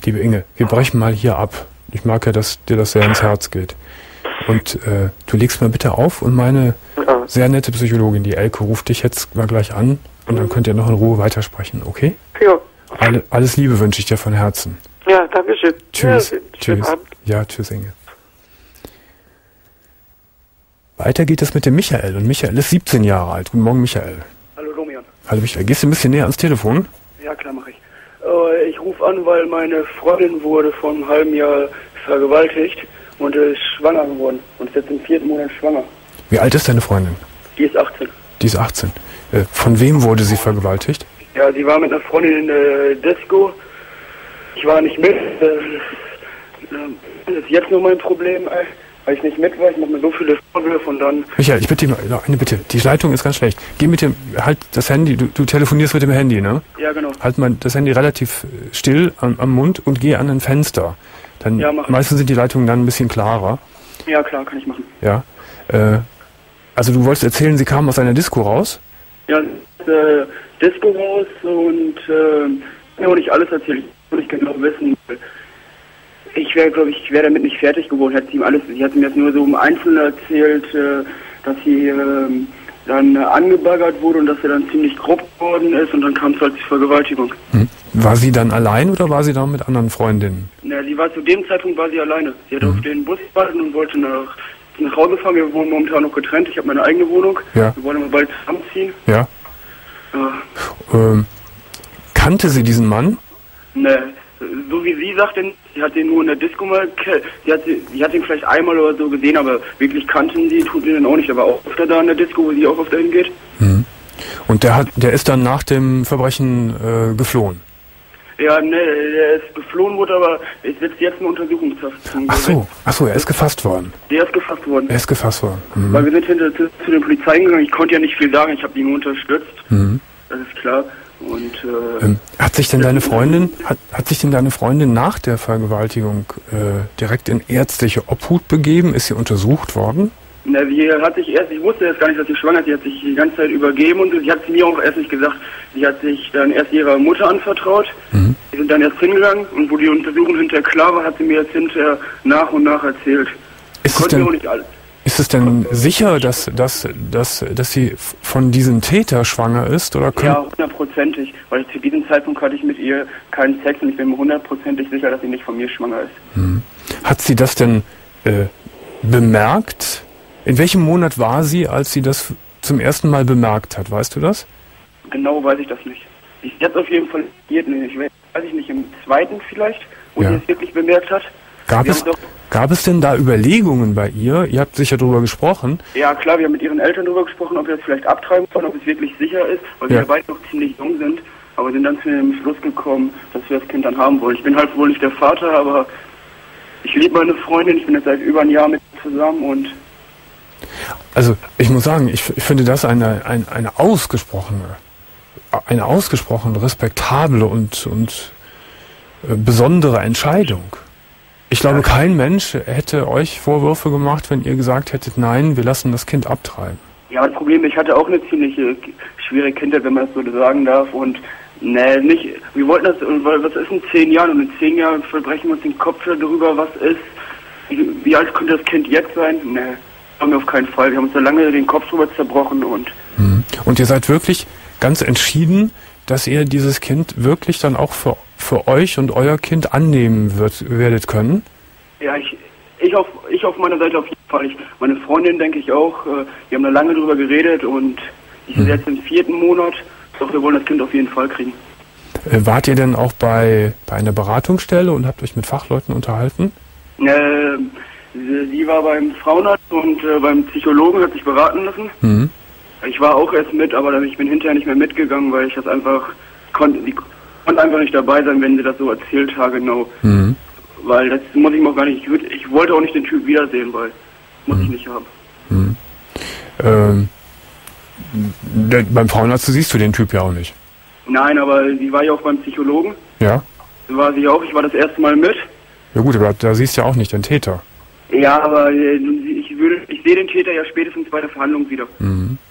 Liebe Inge, wir brechen mal hier ab. Ich mag ja, dass dir das sehr ins Herz geht. Und äh, du legst mal bitte auf und meine Ja, sehr nette Psychologin, die Elke, ruft dich jetzt mal gleich an und dann könnt ihr noch in Ruhe weitersprechen, okay? ja. Alle, alles Liebe wünsche ich dir von Herzen. Ja danke schön. Tschüss. Ja, tschüss. Abend. Ja, tschüss, Inge. Weiter geht es mit dem Michael. Und Michael ist 17 Jahre alt. Guten Morgen, Michael. Hallo Domian. Hallo Michael. Gehst du ein bisschen näher ans Telefon? Ja, klar mache ich. Äh, ich rufe an, weil meine Freundin wurde vor einem halben Jahr vergewaltigt und ist schwanger geworden und ist jetzt im vierten Monat schwanger. Wie alt ist deine Freundin? Die ist 18. Die ist 18. Äh, von wem wurde sie vergewaltigt? Ja, sie war mit einer Freundin in der Disco. Ich war nicht mit. Äh, äh, Das ist jetzt nur mein Problem, äh, weil ich nicht mit war. Ich mache mir so viele Vorwürfe und dann... Michael, ich bitte dich mal, eine Bitte. Die Leitung ist ganz schlecht. Geh mit dem, halt das Handy, du, du telefonierst mit dem Handy, ne? Ja, genau. Halt mal das Handy relativ äh, still am, am Mund und geh an ein Fenster. Dann Ja, mach meistens sind die Leitungen dann ein bisschen klarer. Ja, klar, kann ich machen. Ja. Äh, also du wolltest erzählen, sie kam aus einer Disco raus? Ja, äh, Disco raus und äh, ja, nicht alles erzählt. Nicht genau wissen. Ich wäre, glaube ich, wäre damit nicht fertig geworden. Hätte sie ihm alles, sie hat mir jetzt nur so im Einzelnen erzählt, äh, dass sie ähm, dann angebaggert wurde und dass er dann ziemlich grob geworden ist und dann kam es halt zur Vergewaltigung. Hm. War sie dann allein oder war sie da mit anderen Freundinnen? Na, sie war zu dem Zeitpunkt war sie alleine. Sie hat auf den Bus gewartet und wollte nach, nach Hause fahren. Wir wohnen momentan noch getrennt. Ich habe meine eigene Wohnung. Ja. Wir wollen aber bald zusammenziehen. Ja. Äh, Ähm, kannte sie diesen Mann? Ne, so wie sie sagt, denn sie hat den nur in der Disco mal, sie hat, sie hat ihn vielleicht einmal oder so gesehen, aber wirklich kannten sie, tut sie den auch nicht, aber auch öfter da in der Disco, wo sie auch öfter hingeht. Hm. Und der hat, der ist dann nach dem Verbrechen äh, geflohen. Ja, ne, der ist geflohen wurde, aber es sitzt jetzt in Untersuchungshaft. Ach so, ach so, er ist gefasst worden. Der ist gefasst worden. Er ist gefasst worden. Mhm. Weil wir sind hinter zu, zu den Polizei gegangen. Ich konnte ja nicht viel sagen. Ich habe die nur unterstützt. Mhm. Das ist klar. Und äh, Ähm, hat sich denn deine Freundin, hat, hat sich denn deine Freundin nach der Vergewaltigung äh, direkt in ärztliche Obhut begeben? Ist sie untersucht worden? na, sie hat sich erst, ich wusste erst gar nicht, dass sie schwanger ist. Sie hat sich die ganze Zeit übergeben und sie hat sie mir auch erst nicht gesagt. Sie hat sich dann erst ihrer Mutter anvertraut. Mhm. Wir sind dann erst hingegangen und wo die Untersuchung hinterher klar war, hat sie mir jetzt hinterher nach und nach erzählt. Ist es Konnte mir auch denn, nicht alles. Ist es denn sicher, dass, dass, dass, dass sie von diesem Täter schwanger ist? Oder Ja, hundertprozentig. Weil zu diesem Zeitpunkt hatte ich mit ihr keinen Sex und ich bin mir hundertprozentig sicher, dass sie nicht von mir schwanger ist. Hat sie das denn äh, bemerkt? In welchem Monat war sie, als sie das zum ersten Mal bemerkt hat? Weißt du das? Genau weiß ich das nicht. Ich jetzt auf jeden Fall ich weiß weiß ich nicht, im zweiten vielleicht, wo Ja. sie es wirklich bemerkt hat. Gab Wir es, gab es denn da Überlegungen bei ihr? Ihr habt sicher darüber gesprochen. Ja klar, wir haben mit ihren Eltern darüber gesprochen, ob wir das vielleicht abtreiben können, ob es wirklich sicher ist, weil Ja. wir beide noch ziemlich jung sind, aber sind dann zu dem Schluss gekommen, dass wir das Kind dann haben wollen. Ich bin halt wohl nicht der Vater, aber ich liebe meine Freundin, ich bin jetzt seit über einem Jahr mit ihr zusammen und Also ich muss sagen, ich, ich finde das eine, ein, eine ausgesprochene, eine ausgesprochen respektable und, und äh, besondere Entscheidung. Ich glaube, kein Mensch hätte euch Vorwürfe gemacht, wenn ihr gesagt hättet, nein, wir lassen das Kind abtreiben. Ja, das Problem, ich hatte auch eine ziemlich schwere Kindheit, wenn man das so sagen darf. Und ne, nicht, wir wollten das, was ist in zehn Jahren? Und in zehn Jahren verbrechen wir uns den Kopf darüber, was ist. Wie, wie alt könnte das Kind jetzt sein? Ne, haben wir auf keinen Fall. Wir haben uns da lange den Kopf drüber zerbrochen und Und ihr seid wirklich ganz entschieden, dass ihr dieses Kind wirklich dann auch für, für euch und euer Kind annehmen wird, werdet können. ja, ich, ich auf, ich auf meiner Seite auf jeden Fall. Ich, meine Freundin denke ich auch. Äh, wir haben da lange drüber geredet und ich bin jetzt im vierten Monat. Doch wir wollen das Kind auf jeden Fall kriegen. Äh, wart ihr denn auch bei, bei einer Beratungsstelle und habt euch mit Fachleuten unterhalten? Äh, sie war beim Frauenarzt und äh, beim Psychologen, hat sich beraten lassen. Mhm. Ich war auch erst mit, aber ich bin hinterher nicht mehr mitgegangen, weil ich das einfach konnte, konnte einfach nicht dabei sein, wenn sie das so erzählt hat, genau. Mhm. Weil das muss ich mir auch gar nicht, ich, wollte auch nicht den Typ wiedersehen, weil muss ich nicht haben. Ähm, der, beim Frauenarzt siehst du den Typ ja auch nicht. Nein, aber sie war ja auch beim Psychologen. Ja? War sie auch, ich war das erste Mal mit. Ja gut, aber da siehst du ja auch nicht den Täter. Ja, aber äh, ich würde, ich sehe den Täter ja spätestens bei der Verhandlung wieder. Ich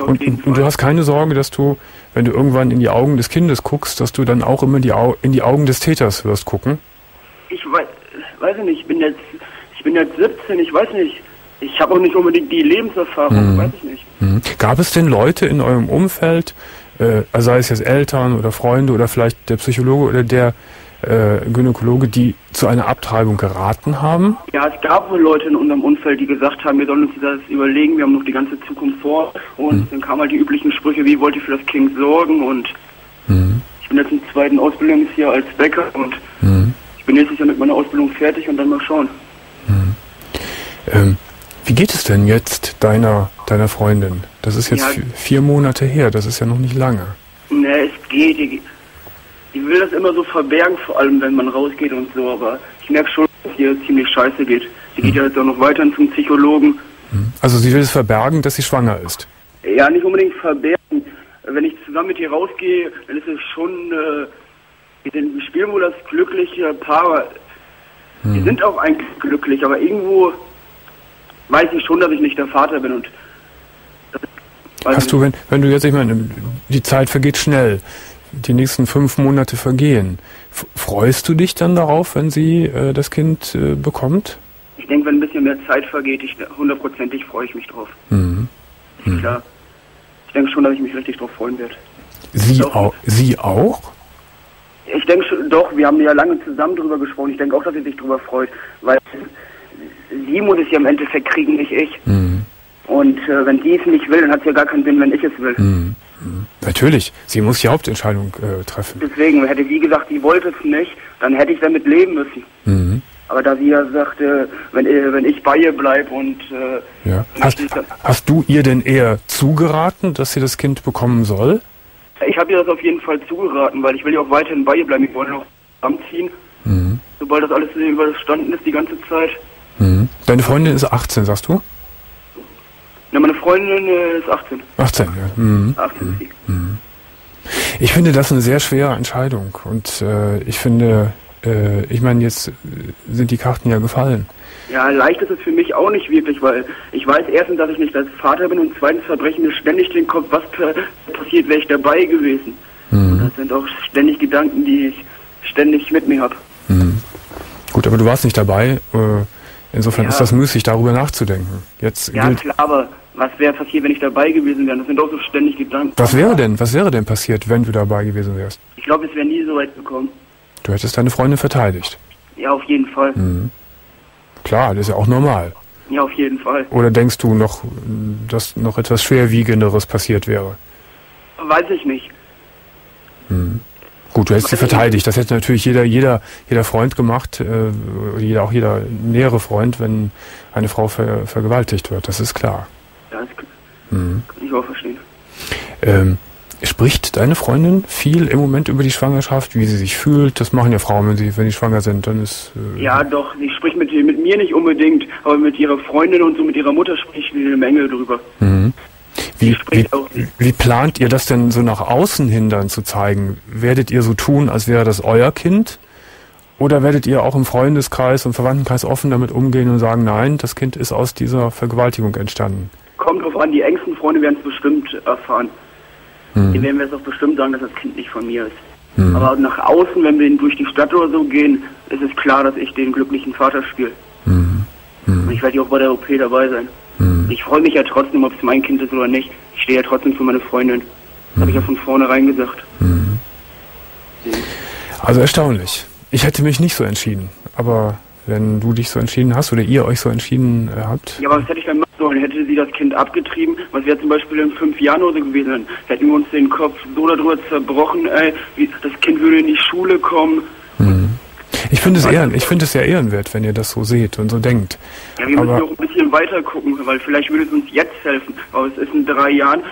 auf Und, und, du hast keine Sorge, dass du, wenn du irgendwann in die Augen des Kindes guckst, dass du dann auch immer die Au in die Augen des Täters wirst gucken? Ich weiß, weiß ich nicht, ich bin jetzt, ich bin jetzt 17, ich weiß nicht. Ich habe auch nicht unbedingt die Lebenserfahrung, weiß ich nicht. Mhm. Gab es denn Leute in eurem Umfeld, äh, sei es jetzt Eltern oder Freunde oder vielleicht der Psychologe oder der äh, Gynäkologe, die zu einer Abtreibung geraten haben? Ja, es gab wohl Leute in unserem Umfeld, die gesagt haben, wir sollen uns das überlegen, wir haben noch die ganze Zukunft vor. Und dann kamen halt die üblichen Sprüche, wie wollt ihr für das Kind sorgen? Und ich bin jetzt im zweiten Ausbildungsjahr als Bäcker und ich bin nächstes Jahr mit meiner Ausbildung fertig und dann mal schauen. Ähm, wie geht es denn jetzt deiner, deiner Freundin? Das ist jetzt Ja. vi- vier Monate her, das ist ja noch nicht lange. Ne, es geht. Ich, will das immer so verbergen, vor allem wenn man rausgeht und so, aber ich merke schon, dass ihr ziemlich scheiße geht. Sie geht ja jetzt auch noch weiter zum Psychologen. Also sie will es verbergen, dass sie schwanger ist. Ja, nicht unbedingt verbergen. Wenn ich zusammen mit ihr rausgehe, dann ist es schon, äh, wir sind- wir spielen wohl das glückliche Paar. Wir sind auch eigentlich glücklich, aber irgendwo weiß ich schon, dass ich nicht der Vater bin und Hast du, wenn, wenn du jetzt, ich meine, die Zeit vergeht schnell, die nächsten fünf Monate vergehen. Freust du dich dann darauf, wenn sie äh, das Kind äh, bekommt? Ich denke, wenn ein bisschen mehr Zeit vergeht, ich hundertprozentig freue ich mich drauf. Mhm. Klar. Ich denke schon, dass ich mich richtig drauf freuen werde. Sie, Doch. au sie auch? Ich denke schon, doch, wir haben ja lange zusammen drüber gesprochen. Ich denke auch, dass sie sich drüber freut, weil sie muss es ja im Endeffekt kriegen, nicht ich. Mhm. Und äh, wenn die es nicht will, dann hat es ja gar keinen Sinn, wenn ich es will. Mhm. Natürlich, sie muss die Hauptentscheidung äh, treffen. Deswegen hätte sie gesagt, die wollte es nicht, dann hätte ich damit leben müssen. Mhm. Aber da sie ja sagte, wenn, äh, wenn ich bei ihr bleibe und äh, Ja. Hast, hast du ihr denn eher zugeraten, dass sie das Kind bekommen soll? ich habe ihr das auf jeden Fall zugeraten, weil ich will ja auch weiterhin bei ihr bleiben. Ich wollte noch zusammenziehen, Mhm. sobald das alles überstanden ist die ganze Zeit. Mhm. Deine Freundin ist 18, sagst du? Ja, meine Freundin äh, ist 18. 18, ja. Mhm. 18 ist sie. Ich finde das eine sehr schwere Entscheidung und äh, ich finde, äh, ich meine, jetzt äh, sind die Karten ja gefallen. Ja, leicht ist es für mich auch nicht wirklich, weil ich weiß erstens, dass ich nicht als Vater bin und zweitens verbrechen mir ständig den Kopf, was pa- passiert, wäre ich dabei gewesen. Und das sind auch ständig Gedanken, die ich ständig mit mir habe. Gut, aber du warst nicht dabei. Äh, insofern Ja. ist das müßig, darüber nachzudenken. Jetzt Ja, gilt, klar, aber was wäre passiert, wenn ich dabei gewesen wäre? Das sind auch so ständig Gedanken. was wäre denn, was wäre denn passiert, wenn du dabei gewesen wärst? Ich glaube, es wäre nie so weit gekommen. Du hättest deine Freundin verteidigt. Ja, auf jeden Fall. Klar, das ist ja auch normal. Ja, auf jeden Fall. Oder denkst du noch, dass noch etwas Schwerwiegenderes passiert wäre? Weiß ich nicht. Gut, du hättest sie verteidigt. Das hätte natürlich jeder, jeder, jeder Freund gemacht, äh, jeder, auch jeder nähere Freund, wenn eine Frau ver, vergewaltigt wird. Das ist klar. Ja, das kann, kann ich auch verstehen. Ähm, spricht deine Freundin viel im Moment über die Schwangerschaft, wie sie sich fühlt? Das machen ja Frauen, wenn sie, wenn sie schwanger sind. Dann ist äh, Ja, doch, sie spricht mit, mit mir nicht unbedingt, aber mit ihrer Freundin und so mit ihrer Mutter spricht sie eine Menge drüber. Wie, wie, wie plant ihr das denn so nach außen hin dann zu zeigen? Werdet ihr so tun, als wäre das euer Kind? Oder werdet ihr auch im Freundeskreis und Verwandtenkreis offen damit umgehen und sagen, nein, das Kind ist aus dieser Vergewaltigung entstanden? Kommt drauf an, die engsten Freunde werden es bestimmt erfahren. Die werden mir jetzt auch bestimmt sagen, dass das Kind nicht von mir ist. Aber nach außen, wenn wir durch die Stadt oder so gehen, ist es klar, dass ich den glücklichen Vater spiele. Und ich werde ja auch bei der OP dabei sein. Ich freue mich ja trotzdem, ob es mein Kind ist oder nicht. Ich stehe ja trotzdem für meine Freundin. Das habe ich ja von vornherein gesagt. Also erstaunlich. Ich hätte mich nicht so entschieden. Aber wenn du dich so entschieden hast oder ihr euch so entschieden äh, habt, Ja, aber was hätte ich dann machen sollen? Hätte sie das Kind abgetrieben? Was wäre zum Beispiel in fünf Jahren oder so gewesen? Hätten wir uns den Kopf so darüber zerbrochen, ey, wie, das Kind würde in die Schule kommen. Ich finde es ehren, ich finde es sehr ehrenwert, wenn ihr das so seht und so denkt. Ja, wir müssen Aber- ja auch ein bisschen weiter gucken, weil vielleicht würde es uns jetzt helfen. Aber es ist in drei Jahren,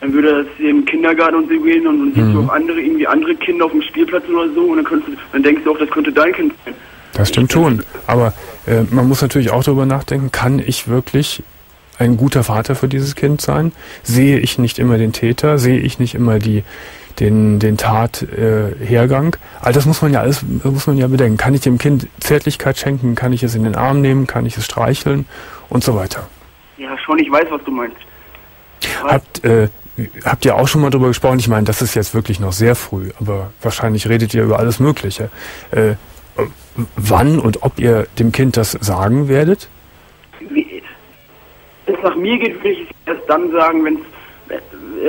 dann würde es im Kindergarten und so gehen und dann siehst du auch andere, irgendwie andere Kinder auf dem Spielplatz oder so und dann, könntest du, dann denkst du auch, das könnte dein Kind sein. Das stimmt schon. Aber äh, man muss natürlich auch darüber nachdenken, kann ich wirklich ein guter Vater für dieses Kind sein? Sehe ich nicht immer den Täter? Sehe ich nicht immer die, den, den Tathergang? Hergang? All das muss man ja alles, muss man ja bedenken. Kann ich dem Kind Zärtlichkeit schenken? Kann ich es in den Arm nehmen? Kann ich es streicheln? Und so weiter. Ja, schon, ich weiß, was du meinst. Habt, äh, habt ihr auch schon mal darüber gesprochen? Ich meine, das ist jetzt wirklich noch sehr früh, aber wahrscheinlich redet ihr über alles Mögliche. Äh, wann und ob ihr dem Kind das sagen werdet? wie es nach mir geht, würde ich es erst dann sagen, wenn es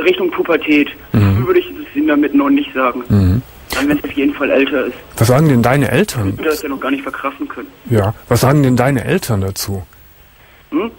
Richtung Pubertät. Mhm. Würde ich es ihnen damit noch nicht sagen. Dann, wenn es auf jeden Fall älter ist. Was sagen denn deine Eltern? Ich würde das ja noch gar nicht verkraften können. Ja, was sagen denn deine Eltern dazu? Hm?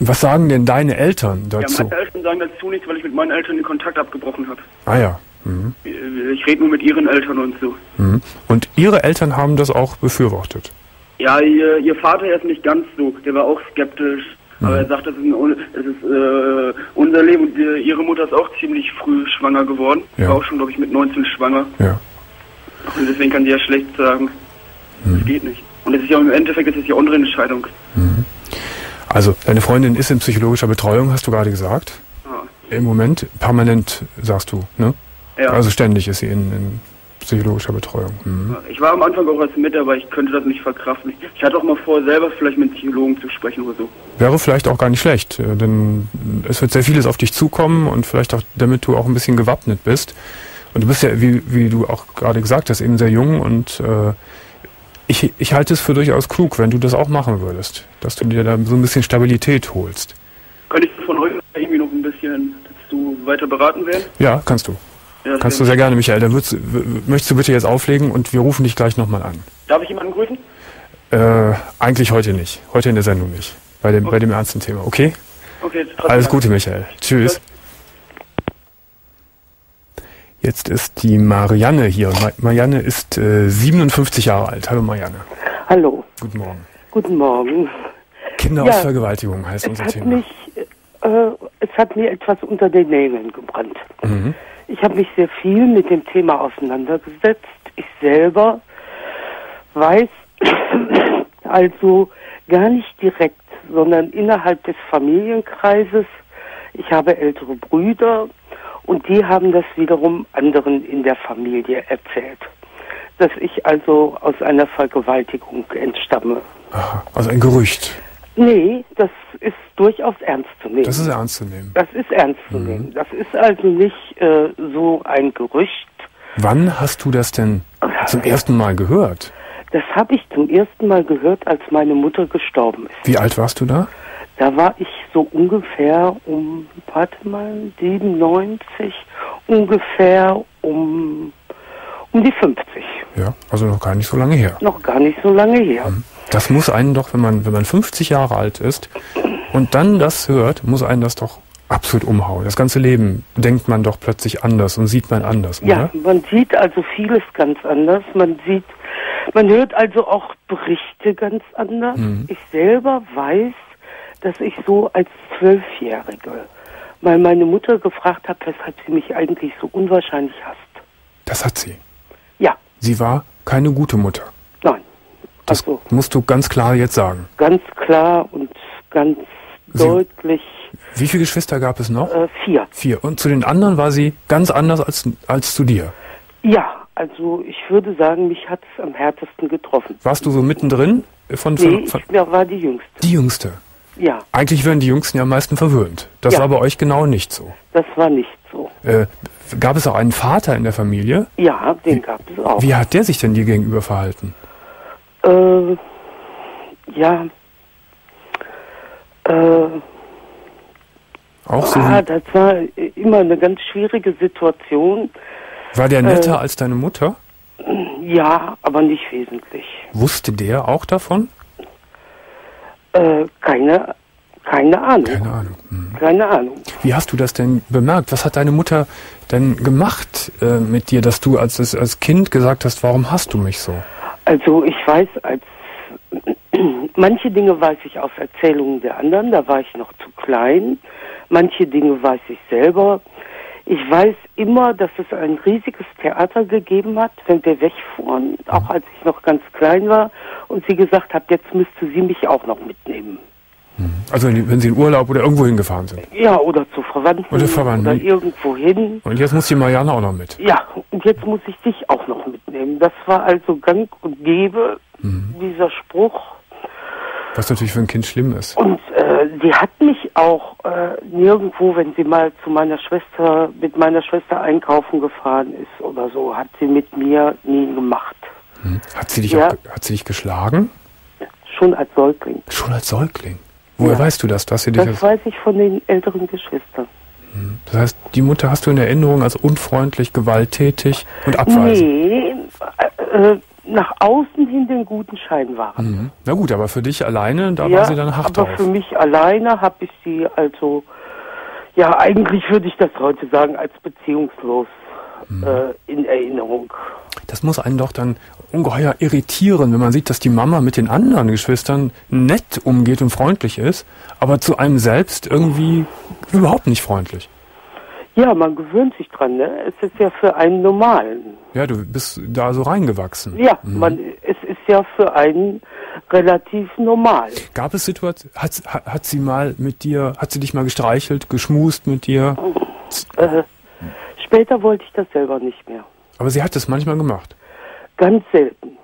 Was sagen denn deine Eltern Ja, dazu? meine Eltern sagen dazu nichts, weil ich mit meinen Eltern den Kontakt abgebrochen habe. Ah ja. Mhm. Ich rede nur mit ihren Eltern und so. Mhm. Und ihre Eltern haben das auch befürwortet. Ja, ihr, ihr Vater ist nicht ganz so. Der war auch skeptisch. Mhm. Aber er sagt, das ist, ein, das ist äh, unser Leben. Und die, ihre Mutter ist auch ziemlich früh schwanger geworden. Ja. War auch schon, glaube ich, mit 19 schwanger. Ja. Und deswegen kann sie ja schlecht sagen, Mhm. das geht nicht. Und es ist ja im Endeffekt ist es ja unsere Entscheidung. Also, deine Freundin ist in psychologischer Betreuung, hast du gerade gesagt. Ja. Im Moment permanent, sagst du, ne? Ja. Also ständig ist sie in, in psychologischer Betreuung. Mhm. ich war am Anfang auch als mit, aber ich könnte das nicht verkraften. Ich hatte auch mal vor, selber vielleicht mit Psychologen zu sprechen oder so. Wäre vielleicht auch gar nicht schlecht, äh, denn es wird sehr vieles auf dich zukommen und vielleicht auch, damit du auch ein bisschen gewappnet bist. Und du bist ja, wie, wie du auch gerade gesagt hast, eben sehr jung und äh, ich, ich halte es für durchaus klug, wenn du das auch machen würdest, dass du dir da so ein bisschen Stabilität holst. Könnte ich von euch irgendwie noch ein bisschen dazu weiter beraten werden? Ja, kannst du. Ja, Kannst du sehr gerne, Michael. Dann würdest, möchtest du bitte jetzt auflegen und wir rufen dich gleich nochmal an. Darf ich jemanden grüßen? Äh, eigentlich heute nicht. Heute in der Sendung nicht. Bei dem, bei dem ernsten Thema. Okay? Okay, Alles. Gute, Michael. Tschüss. Jetzt ist die Marianne hier. Ma Marianne ist äh, 57 Jahre alt. Hallo Marianne. Hallo, Guten Morgen. guten Morgen. Kinder Ja, aus Vergewaltigung heißt Es unser hat, Thema. mich, äh, es hat mir etwas unter den Nägeln gebrannt. Mhm. Ich habe mich sehr viel mit dem Thema auseinandergesetzt. Ich selber weiß also gar nicht direkt, sondern innerhalb des Familienkreises. Ich habe ältere Brüder und die haben das wiederum anderen in der Familie erzählt. Dass ich also aus einer Vergewaltigung entstamme. Aha. Also ein Gerücht. Nee, das ist durchaus ernst zu nehmen. Das ist ernst zu nehmen. Das ist ernst zu nehmen. Das ist also nicht äh, so ein Gerücht. Wann hast du das denn zum ersten Mal gehört? Das habe ich zum ersten Mal gehört, als meine Mutter gestorben ist. Wie alt warst du da? Da war ich so ungefähr um, warte mal, 97, ungefähr um, um die 50. Ja, also noch gar nicht so lange her. Noch gar nicht so lange her. Das muss einen doch, wenn man, wenn man 50 Jahre alt ist und dann das hört, muss einen das doch absolut umhauen. Das ganze Leben denkt man doch plötzlich anders und sieht man anders, Ja, oder? man sieht also vieles ganz anders. Man sieht, man hört also auch Berichte ganz anders. Mhm. Ich selber weiß, dass ich so als Zwölfjährige mal meine Mutter gefragt habe, weshalb sie mich eigentlich so unwahrscheinlich hasst. Das hat sie. Sie war keine gute Mutter. nein. Das Also musst du ganz klar jetzt sagen. ganz klar und ganz Sie- deutlich Wie viele Geschwister gab es noch? äh, vier. Vier. Und zu den anderen war sie ganz anders als, als zu dir. Ja, also ich würde sagen, mich hat es am härtesten getroffen. Warst du so mittendrin? Von, von, Nee, von, ich war die Jüngste. die Jüngste. Ja, Eigentlich werden die Jüngsten ja am meisten verwöhnt. Das Ja. war bei euch genau nicht so. das war nicht so. Äh, gab es auch einen Vater in der Familie? Ja, den gab es auch. Wie hat der sich denn dir gegenüber verhalten? Äh, ja. Äh, Auch so ah, wie, das war immer eine ganz schwierige Situation. war der netter äh, als deine Mutter? Ja, aber nicht wesentlich. Wusste der auch davon? Äh, keine, keine Ahnung. Keine Ahnung. Hm. Keine Ahnung. Wie hast du das denn bemerkt? Was hat deine Mutter denn gemacht äh, mit dir, dass du als, als Kind gesagt hast, warum hast du mich so? Also ich weiß, als manche Dinge weiß ich aus Erzählungen der anderen, da war ich noch zu klein. Manche Dinge weiß ich selber. Ich weiß immer, dass es ein riesiges Theater gegeben hat, wenn wir wegfuhren, auch als ich noch ganz klein war und sie gesagt hat, jetzt müsste sie mich auch noch mitnehmen. Also wenn die- sie in Urlaub oder irgendwo hingefahren sind. Ja, oder zu Verwandten Oder Verwandten. oder irgendwo hin. Und jetzt muss die Marianne auch noch mit. Ja, und jetzt muss ich dich auch noch mitnehmen. Das war also gang und gäbe, Mhm. dieser Spruch. Was natürlich für ein Kind schlimm ist. Und äh, sie hat mich auch äh, nirgendwo, wenn sie mal zu meiner Schwester, mit meiner Schwester einkaufen gefahren ist oder so, hat sie mit mir nie gemacht. Hm. Hat sie dich Ja. auch, hat sie dich geschlagen? Schon als Säugling. Schon als Säugling. Woher Ja. weißt du das, dass sie dich Das weiß ich von den älteren Geschwistern. Das heißt, die Mutter hast du in Erinnerung als unfreundlich, gewalttätig und abweisend. Nee, äh, äh, nach außen hin den guten Schein wahren. Mhm. Na gut, aber für dich alleine, da ja, war sie dann hart aber drauf. für mich alleine habe ich sie also, ja, eigentlich würde ich das heute sagen, als beziehungslos Mhm. äh, in Erinnerung. Das muss einen doch dann ungeheuer irritieren, wenn man sieht, dass die Mama mit den anderen Geschwistern nett umgeht und freundlich ist, aber zu einem selbst irgendwie überhaupt nicht freundlich. Ja, man gewöhnt sich dran, ne? Es ist ja für einen normal. Ja, du bist da so reingewachsen. Ja, man, es ist ja für einen relativ normal. Gab es Situationen, hat, hat, hat sie mal mit dir, hat sie dich mal gestreichelt, geschmust mit dir? Äh, später wollte ich das selber nicht mehr. Aber sie hat es manchmal gemacht. Ganz selten.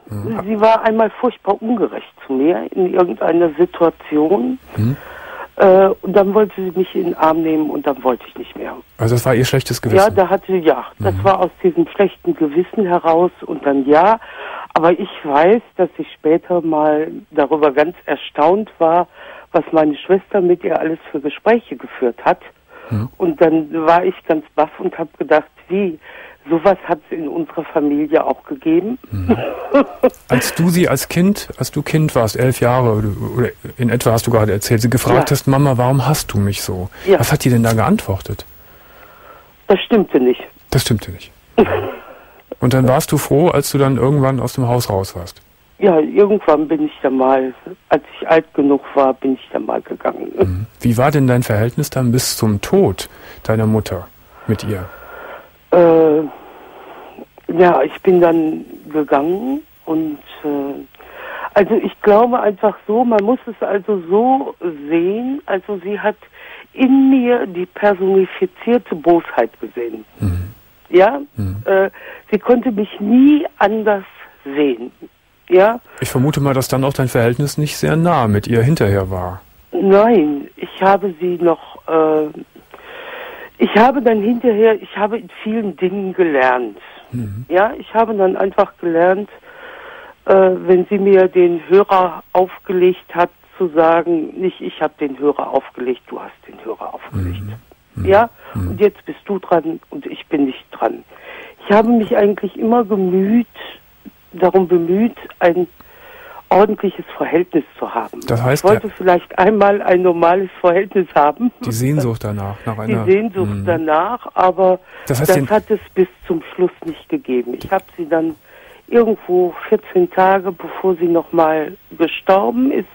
Sie war einmal furchtbar ungerecht zu mir in irgendeiner Situation. Mhm. Äh, und dann wollte sie mich in den Arm nehmen und dann wollte ich nicht mehr. Also das war ihr schlechtes Ja, Gewissen. da hatte ja, das Mhm. war aus diesem schlechten Gewissen heraus und dann ja. Aber ich weiß, dass ich später mal darüber ganz erstaunt war, was meine Schwester mit ihr alles für Gespräche geführt hat. Mhm. Und dann war ich ganz baff und habe gedacht, wie, sowas hat es in unserer Familie auch gegeben. Als du sie als Kind, als du Kind warst, elf Jahre oder, in etwa hast du gerade erzählt, sie gefragt Ja. hast, Mama, warum hast du mich so? Ja. Was hat die denn da geantwortet? Das stimmte nicht. Das stimmte nicht. Und dann warst du froh, als du dann irgendwann aus dem Haus raus warst. ja, irgendwann bin ich dann mal, als ich alt genug war, bin ich dann mal gegangen. Mhm. Wie war denn dein Verhältnis dann bis zum Tod deiner Mutter mit ihr? Äh, ja, ich bin dann gegangen und äh, also ich glaube einfach so, man muss es also so sehen, also sie hat in mir die personifizierte Bosheit gesehen. Mhm. Ja, Mhm. Äh, sie konnte mich nie anders sehen. Ja, Ich vermute mal, dass dann auch dein Verhältnis nicht sehr nah mit ihr hinterher war. nein, ich habe sie noch, äh, ich habe dann hinterher, ich habe in vielen Dingen gelernt. Mhm. Ja, ich habe dann einfach gelernt, äh, wenn sie mir den Hörer aufgelegt hat, zu sagen, nicht ich habe den Hörer aufgelegt, du hast den Hörer aufgelegt. Ja, und jetzt bist du dran und ich bin nicht dran. Ich habe mich eigentlich immer gemüht, darum bemüht, ein ordentliches Verhältnis zu haben. Das heißt, ich wollte vielleicht einmal ein normales Verhältnis haben. Die Sehnsucht danach, nach Die einer. Sehnsucht Mhm. danach, aber Das das, heißt, den- hat es bis zum Schluss nicht gegeben. Ich habe sie dann irgendwo 14 Tage, bevor sie nochmal gestorben ist,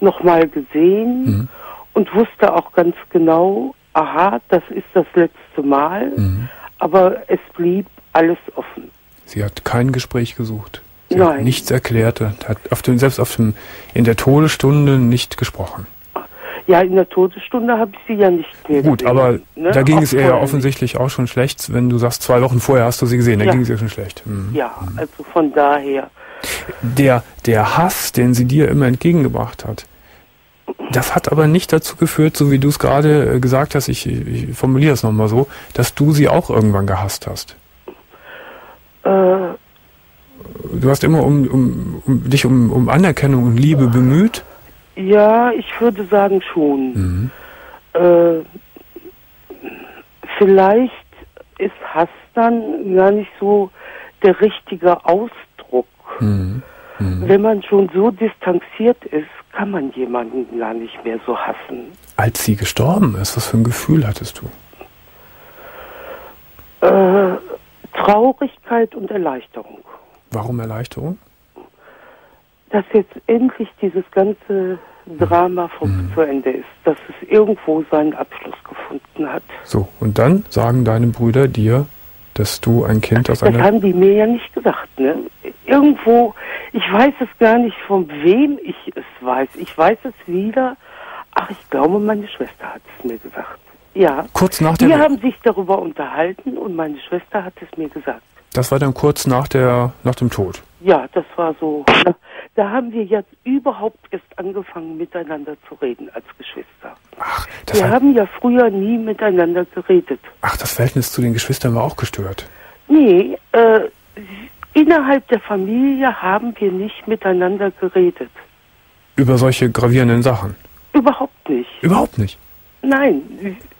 nochmal gesehen Mhm. und wusste auch ganz genau, aha, das ist das letzte Mal, Mhm. aber es blieb alles offen. Sie hat kein Gespräch gesucht. Sie hat Nein. nichts erklärt, hat auf dem, selbst auf dem, in der Todesstunde nicht gesprochen. Ja, in der Todesstunde habe ich sie ja nicht mehr Gut, gesehen. aber ne? da ging Auch es ihr ja offensichtlich auch schon schlecht, wenn du sagst, zwei Wochen vorher hast du sie gesehen, dann Ja. ging es ihr schon schlecht. Mhm. Ja, also von daher. Der, der Hass, den sie dir immer entgegengebracht hat, das hat aber nicht dazu geführt, so wie du es gerade äh, gesagt hast, ich, ich formuliere es nochmal so, dass du sie auch irgendwann gehasst hast. Äh, Du hast immer um, um, um dich um, um Anerkennung und Liebe bemüht. ja, ich würde sagen schon. Mhm. Äh, vielleicht ist Hass dann gar nicht so der richtige Ausdruck. Mhm. Mhm. Wenn man schon so distanziert ist, kann man jemanden gar nicht mehr so hassen. Als sie gestorben ist, was für ein Gefühl hattest du? Äh, Traurigkeit und Erleichterung. Warum Erleichterung? Dass jetzt endlich dieses ganze Drama vom, zu Ende ist, dass es irgendwo seinen Abschluss gefunden hat. So, und dann sagen deine Brüder dir, dass du ein Kind aus Das einer... haben die mir ja nicht gesagt, ne? Irgendwo, ich weiß es gar nicht, von wem ich es weiß. Ich weiß es wieder. Ach, ich glaube, meine Schwester hat es mir gesagt. Ja. Kurz nach der... Wir haben sich darüber unterhalten und meine Schwester hat es mir gesagt. Das war dann kurz nach der nach dem Tod. Ja, das war so. Da haben wir jetzt überhaupt erst angefangen, miteinander zu reden als Geschwister. Ach, das, Wir haben ja früher nie miteinander geredet. ach, das Verhältnis zu den Geschwistern war auch gestört. Nee, äh, innerhalb der Familie haben wir nicht miteinander geredet. Über solche gravierenden Sachen. Überhaupt nicht. Überhaupt nicht. Nein,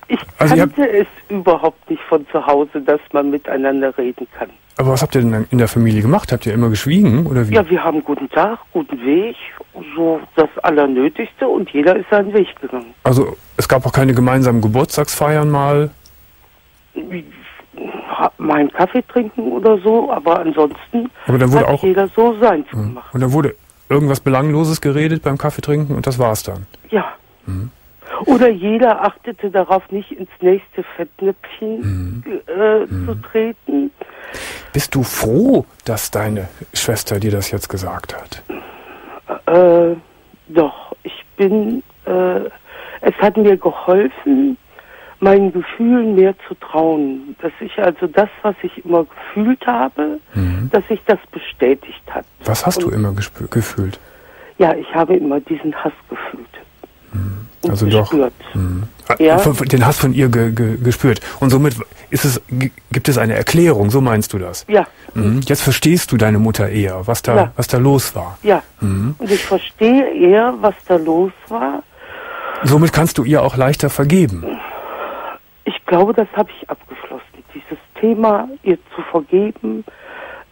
ich Also kannte es überhaupt nicht von zu Hause, dass man miteinander reden kann. Aber was habt ihr denn in der Familie gemacht? Habt ihr immer geschwiegen oder wie? Ja, wir haben guten Tag, guten Weg, so das Allernötigste und jeder ist seinen Weg gegangen. Also es gab auch keine gemeinsamen Geburtstagsfeiern mal. Mal einen Kaffee trinken oder so, aber ansonsten Aber da wurde hat auch jeder so seins gemacht. und da wurde irgendwas Belangloses geredet beim Kaffeetrinken und das war's dann. Ja. Mhm. Oder jeder achtete darauf, nicht ins nächste Mhm. Fettnäpfchen äh, zu treten. Bist du froh, dass deine Schwester dir das jetzt gesagt hat? Äh, doch, ich bin, äh, es hat mir geholfen, meinen Gefühlen mehr zu trauen. Dass ich also das, was ich immer gefühlt habe, dass sich das bestätigt hat. Mhm. Was hast du Und- immer gespü- gefühlt? Ja, ich habe immer diesen Hass gefühlt. Und Also doch. Mhm. Ja. Den Hass von ihr ge ge gespürt. Und somit ist es, gibt es eine Erklärung, so meinst du das? Ja, Mhm. Jetzt verstehst du deine Mutter eher, was da, Ja. was da los war. ja. Mhm. Und ich verstehe eher, was da los war. Somit kannst du ihr auch leichter vergeben. Ich glaube, das habe ich abgeschlossen, dieses Thema ihr zu vergeben,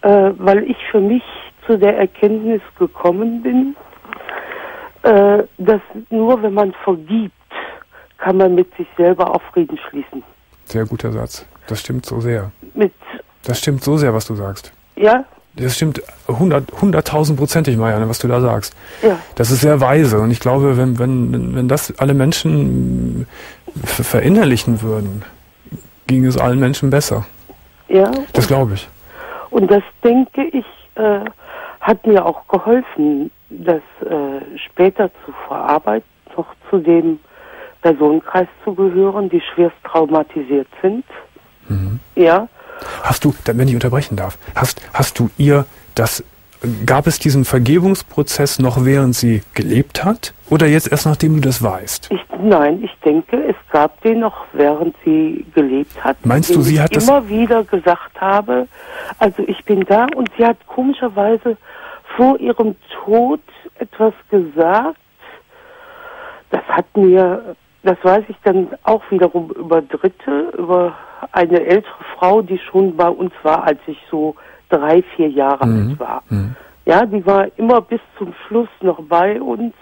äh, weil ich für mich zu der Erkenntnis gekommen bin, äh, dass nur wenn man vergibt, kann man mit sich selber auch Frieden schließen. Sehr guter Satz. Das stimmt so sehr. Mit, Das stimmt so sehr, was du sagst. ja, Das stimmt hunderttausendprozentig, Marianne, was du da sagst. Ja. Das ist sehr weise. Und ich glaube, wenn, wenn, wenn das alle Menschen verinnerlichen würden, ging es allen Menschen besser. Ja. Das glaube ich. Und das denke ich, äh, hat mir auch geholfen, das äh, später zu verarbeiten, noch zu dem Personenkreis zu gehören, die schwerst traumatisiert sind. Mhm. Ja. Hast du, wenn ich unterbrechen darf, hast, hast du ihr das, gab es diesen Vergebungsprozess noch während sie gelebt hat oder jetzt erst nachdem du das weißt? Ich, nein, ich denke, es gab den noch während sie gelebt hat. Meinst du, sie hat ich immer wieder gesagt habe, also ich bin da und sie hat komischerweise vor ihrem Tod etwas gesagt. Das hat mir, das weiß ich dann auch wiederum über Dritte, über eine ältere Frau, die schon bei uns war, als ich so drei, vier Jahre mhm. alt war. Mhm. Ja, die war immer bis zum Schluss noch bei uns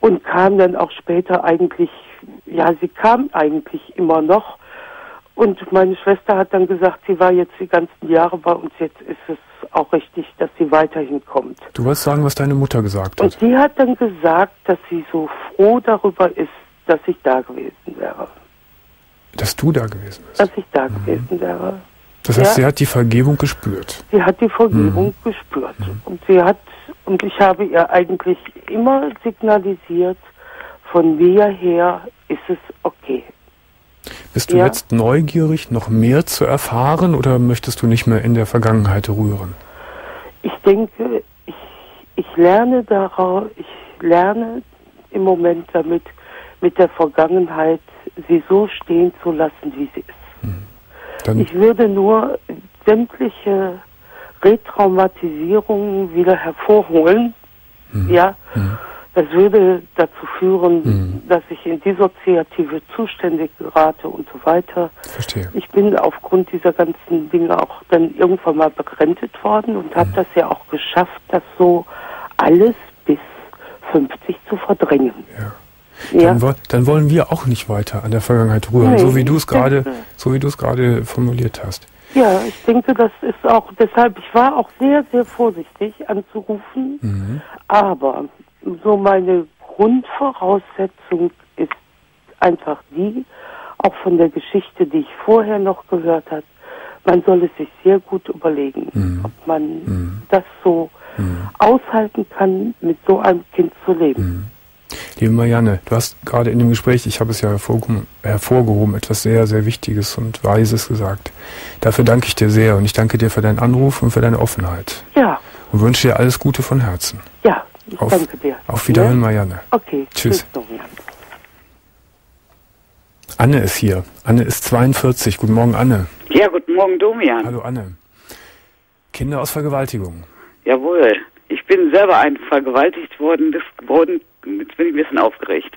und kam dann auch später eigentlich, ja, sie kam eigentlich immer noch. Und meine Schwester hat dann gesagt, sie war jetzt die ganzen Jahre bei uns, jetzt ist es auch richtig, dass sie weiterhin kommt. Du wolltest sagen, was deine Mutter gesagt hat. Und sie hat dann gesagt, dass sie so froh darüber ist, dass ich da gewesen wäre. Dass du da gewesen bist? Dass ich da mhm. gewesen wäre. Das heißt, ja? sie hat die Vergebung gespürt. Sie hat die Vergebung mhm. gespürt. Mhm. Und sie hat, und ich habe ihr eigentlich immer signalisiert, von mir her ist es okay. Bist du ja? jetzt neugierig, noch mehr zu erfahren oder möchtest du nicht mehr in der Vergangenheit rühren? Ich denke, ich, ich lerne daraus, ich lerne im Moment damit, mit der Vergangenheit sie so stehen zu lassen, wie sie ist. Hm. ich würde nur sämtliche Retraumatisierungen wieder hervorholen, hm. ja, hm. Das würde dazu führen, mhm. dass ich in dissoziative Zustände gerate und so weiter. Verstehe. Ich bin aufgrund dieser ganzen Dinge auch dann irgendwann mal begrenzt worden und mhm. habe das ja auch geschafft, das so alles bis 50 zu verdrängen. Ja. Ja. Dann, dann, wollen wir auch nicht weiter an der Vergangenheit rühren, Nein, so wie du es gerade, so wie du es gerade formuliert hast. Ja, ich denke, das ist auch deshalb. Ich war auch sehr, sehr vorsichtig anzurufen, mhm. aber so meine Grundvoraussetzung ist einfach die, auch von der Geschichte, die ich vorher noch gehört habe, man soll es sich sehr gut überlegen, mhm. ob man mhm. das so mhm. aushalten kann, mit so einem Kind zu leben. Liebe Marianne, du hast gerade in dem Gespräch, ich habe es ja hervorgehoben, hervorgehoben, etwas sehr, sehr Wichtiges und Weises gesagt. Dafür danke ich dir sehr und ich danke dir für deinen Anruf und für deine Offenheit. Ja. Und wünsche dir alles Gute von Herzen. Ja, ich auf, danke dir. Auf Wiederhören, ja? Marianne. Okay. Tschüss. Anne ist hier. Anne ist 42. Guten Morgen, Anne. Ja, guten Morgen, Domian. Hallo, Anne. Kinder aus Vergewaltigung. Jawohl. Ich bin selber ein vergewaltigt worden, worden, jetzt bin ich ein bisschen aufgeregt.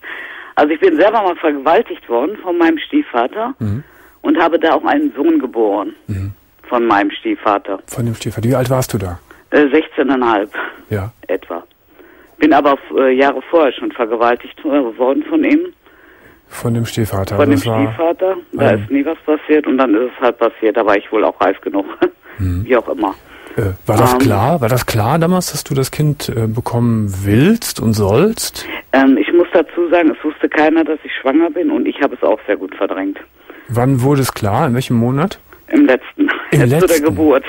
Also ich bin selber mal vergewaltigt worden von meinem Stiefvater mhm. und habe da auch einen Sohn geboren. Mhm. Von meinem Stiefvater. Von dem Stiefvater. Wie alt warst du da? Äh, 16,5. Ja. Etwa. Bin aber äh, Jahre vorher schon vergewaltigt äh, worden von ihm. Von dem Stiefvater? Von dem Stiefvater. Da ist nie was passiert und dann ist es halt passiert. Da war ich wohl auch reif genug. Mhm. Wie auch immer. Äh, war das ähm, klar? War das klar damals, dass du das Kind äh, bekommen willst und sollst? Ähm, ich muss dazu sagen, es wusste keiner, dass ich schwanger bin und ich habe es auch sehr gut verdrängt. Wann wurde es klar? In welchem Monat? Im letzten. Im Jetzt letzten? zu der Geburt.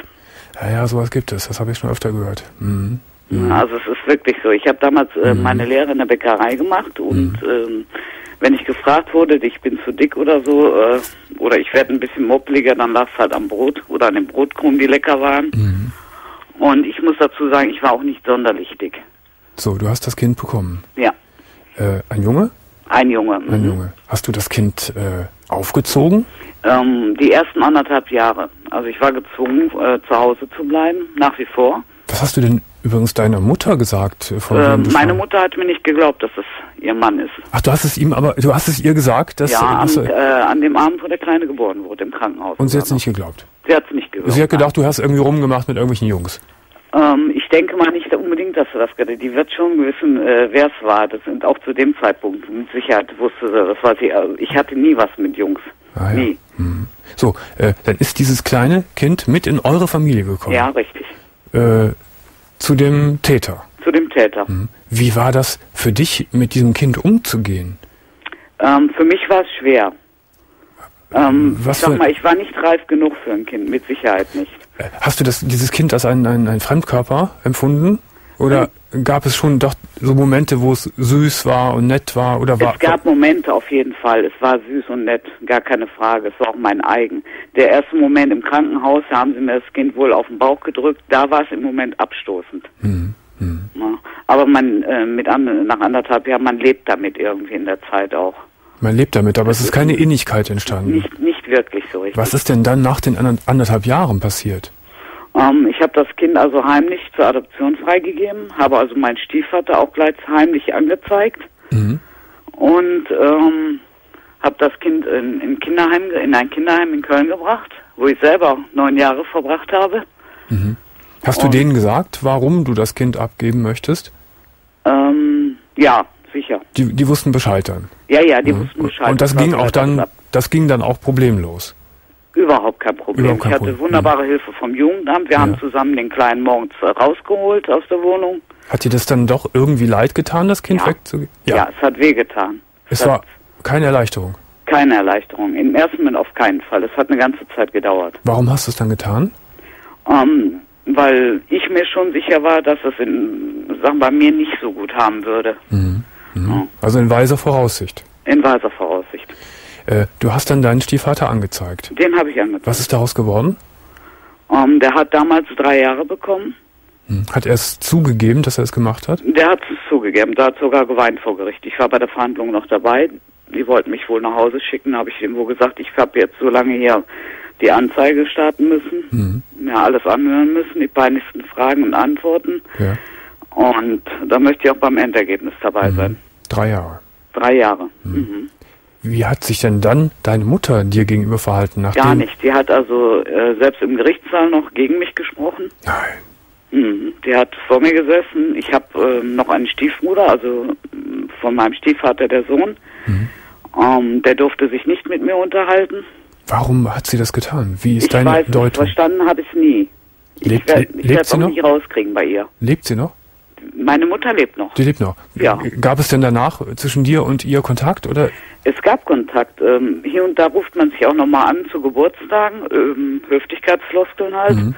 Ja, ja, sowas gibt es. Das habe ich schon öfter gehört. Mhm. Mhm. Also es ist wirklich so. Ich habe damals äh, mhm. meine Lehre in der Bäckerei gemacht und mhm. ähm, wenn ich gefragt wurde, ich bin zu dick oder so, äh, oder ich werde ein bisschen moppeliger, dann lag es halt am Brot oder an den Brotkrumen, die lecker waren. Mhm. Und ich muss dazu sagen, ich war auch nicht sonderlich dick. So, du hast das Kind bekommen. Ja. Äh, ein Junge? Ein Junge. Ein mhm. Junge. Hast du das Kind äh, aufgezogen? Ähm, die ersten anderthalb Jahre. Also ich war gezwungen, äh, zu Hause zu bleiben, nach wie vor. Was hast du denn übrigens deiner Mutter gesagt? Äh, von äh, meine Mutter hat mir nicht geglaubt, dass es ihr Mann ist. Ach, du hast es ihm aber, du hast es ihr gesagt, dass... Ja, dass, an, äh, an dem Abend, wo der Kleine geboren wurde, im Krankenhaus. Und sie hat es nicht geglaubt? Sie hat es nicht geglaubt. Sie hat gedacht, du hast irgendwie rumgemacht mit irgendwelchen Jungs. Ähm, ich denke mal nicht unbedingt, dass sie das gedacht Die wird schon wissen, äh, wer es war. Das sind auch zu dem Zeitpunkt mit Sicherheit wusste sie, das war sie. Also ich hatte nie was mit Jungs. Ah, ja. Nie. Hm. So, äh, dann ist dieses kleine Kind mit in eure Familie gekommen. Ja, richtig. äh, zu dem Täter. Zu dem Täter. Mhm. Wie war das für dich, mit diesem Kind umzugehen? Ähm, für mich war es schwer. Ähm, Was ich sag mal, ich war nicht reif genug für ein Kind, mit Sicherheit nicht. Äh, Hast du das, dieses Kind als ein, ein, ein Fremdkörper empfunden? Oder gab es schon doch so Momente, wo es süß war und nett war? Oder war Es gab Momente auf jeden Fall. Es war süß und nett, gar keine Frage. Es war auch mein eigen. Der erste Moment im Krankenhaus, da haben sie mir das Kind wohl auf den Bauch gedrückt. Da war es im Moment abstoßend. Hm, Ja. Aber man äh, mit an, nach anderthalb Jahren, man lebt damit irgendwie in der Zeit auch. Man lebt damit, aber es ist keine Innigkeit entstanden. Nicht nicht wirklich so richtig. Was ist denn dann nach den ander- anderthalb Jahren passiert? Ähm, ich habe das Kind also heimlich zur Adoption freigegeben, habe also meinen Stiefvater auch gleich heimlich angezeigt Mhm. und ähm, habe das Kind in, in, Kinderheim, in ein Kinderheim in Köln gebracht, wo ich selber neun Jahre verbracht habe. Hast du Und- denen gesagt, warum du das Kind abgeben möchtest? Ähm, ja, sicher. Die, die wussten Bescheid dann. Ja, ja, die wussten Bescheid. Und das war ging auch dann, das ging dann auch problemlos. Überhaupt kein Problem. Überhaupt kein ich hatte Problem. Mhm. wunderbare Hilfe vom Jugendamt. Wir haben zusammen den Kleinen morgens rausgeholt aus der Wohnung. Hat dir das dann doch irgendwie leid getan, das Kind Ja. wegzugeben? Ja. es hat wehgetan. Es hat war keine Erleichterung. keine Erleichterung. Im ersten Moment auf keinen Fall. Es hat eine ganze Zeit gedauert. Warum hast du es dann getan? Ähm, weil ich mir schon sicher war, dass es in, sagen wir, mir nicht so gut haben würde. Mhm. Also in weiser Voraussicht. In weiser Voraussicht. Äh, du hast dann deinen Stiefvater angezeigt. Den habe ich angezeigt. Was ist daraus geworden? Ähm, der hat damals drei Jahre bekommen. Hm. Hat er es zugegeben, dass er es gemacht hat? Der hat es zugegeben. Der hat sogar geweint vor Gericht. Ich war bei der Verhandlung noch dabei. Die wollten mich wohl nach Hause schicken. Da habe ich ihm wohl gesagt, ich habe jetzt so lange hier die Anzeige starten müssen, Mhm. mir alles anhören müssen, die peinlichsten Fragen und Antworten. Ja. Und da möchte ich auch beim Endergebnis dabei sein. Drei Jahre. Drei Jahre. Mhm. Wie hat sich denn dann deine Mutter dir gegenüber verhalten? Nachdem Gar nicht. Die hat also äh, selbst im Gerichtssaal noch gegen mich gesprochen. Nein. Mhm. Die hat vor mir gesessen. Ich habe ähm, noch einen Stiefbruder, also ähm, von meinem Stiefvater der Sohn. Mhm. Ähm, der durfte sich nicht mit mir unterhalten. Warum hat sie das getan? Wie ist ich deine weiß Deutung? verstanden habe ich es nie. Lebt, ich werde le- es auch noch? nie rauskriegen bei ihr. Lebt sie noch? Meine Mutter lebt noch. Die lebt noch. Ja. Gab es denn danach zwischen dir und ihr Kontakt oder? Es gab Kontakt. Ähm, hier und da ruft man sich auch nochmal an zu Geburtstagen, ähm, Höflichkeitsfloskeln halt. Mhm.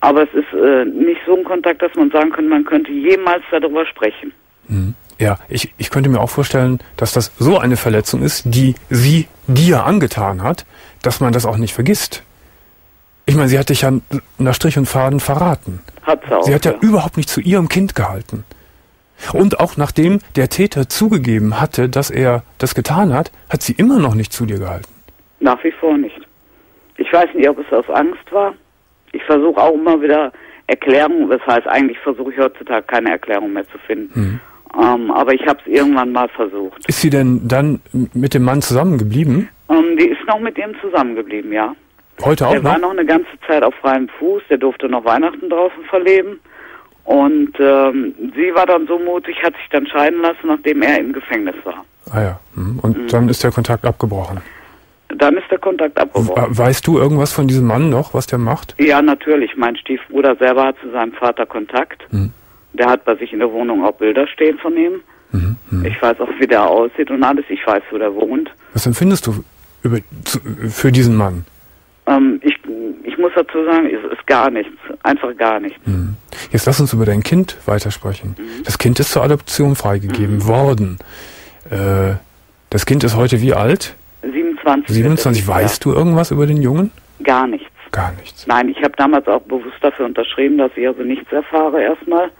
Aber es ist äh, nicht so ein Kontakt, dass man sagen könnte, man könnte jemals darüber sprechen. Mhm. Ja, ich, ich könnte mir auch vorstellen, dass das so eine Verletzung ist, die sie dir angetan hat, dass man das auch nicht vergisst. Ich meine, sie hat dich ja nach Strich und Faden verraten. Hat sie auch. Sie hat ja überhaupt nicht zu ihrem Kind gehalten. Und auch nachdem der Täter zugegeben hatte, dass er das getan hat, hat sie immer noch nicht zu dir gehalten. Nach wie vor nicht. Ich weiß nicht, ob es aus Angst war. Ich versuche auch immer wieder Erklärungen, das heißt, eigentlich versuche ich heutzutage keine Erklärung mehr zu finden. Ähm, aber ich habe es irgendwann mal versucht. Ist sie denn dann mit dem Mann zusammengeblieben? Ähm, die ist noch mit ihm zusammengeblieben, ja. Heute auch Der war noch eine ganze Zeit auf freiem Fuß, der durfte noch Weihnachten draußen verleben. Und ähm, sie war dann so mutig, hat sich dann scheiden lassen, nachdem er im Gefängnis war. Ah ja. mhm. Und Mhm. dann ist der Kontakt abgebrochen. Dann ist der Kontakt abgebrochen. We- Weißt du irgendwas von diesem Mann noch, was der macht? Ja, natürlich. Mein Stiefbruder selber hat zu seinem Vater Kontakt. Mhm. Der hat bei sich in der Wohnung auch Bilder stehen von ihm. Mhm. mhm. Ich weiß auch, wie der aussieht und alles. Ich weiß, wo der wohnt. Was empfindest du über, zu, für diesen Mann? Ähm, ich, ich muss dazu sagen, es ist gar nichts. Einfach gar nichts. Mhm. Jetzt lass uns über dein Kind weitersprechen. Mhm. Das Kind ist zur Adoption freigegeben worden. Äh, das Kind ist heute wie alt? 27. 27. wird es Weißt du irgendwas über den Jungen? Gar nichts. Gar nichts. Nein, ich habe damals auch bewusst dafür unterschrieben, dass ich also nichts erfahre erstmal.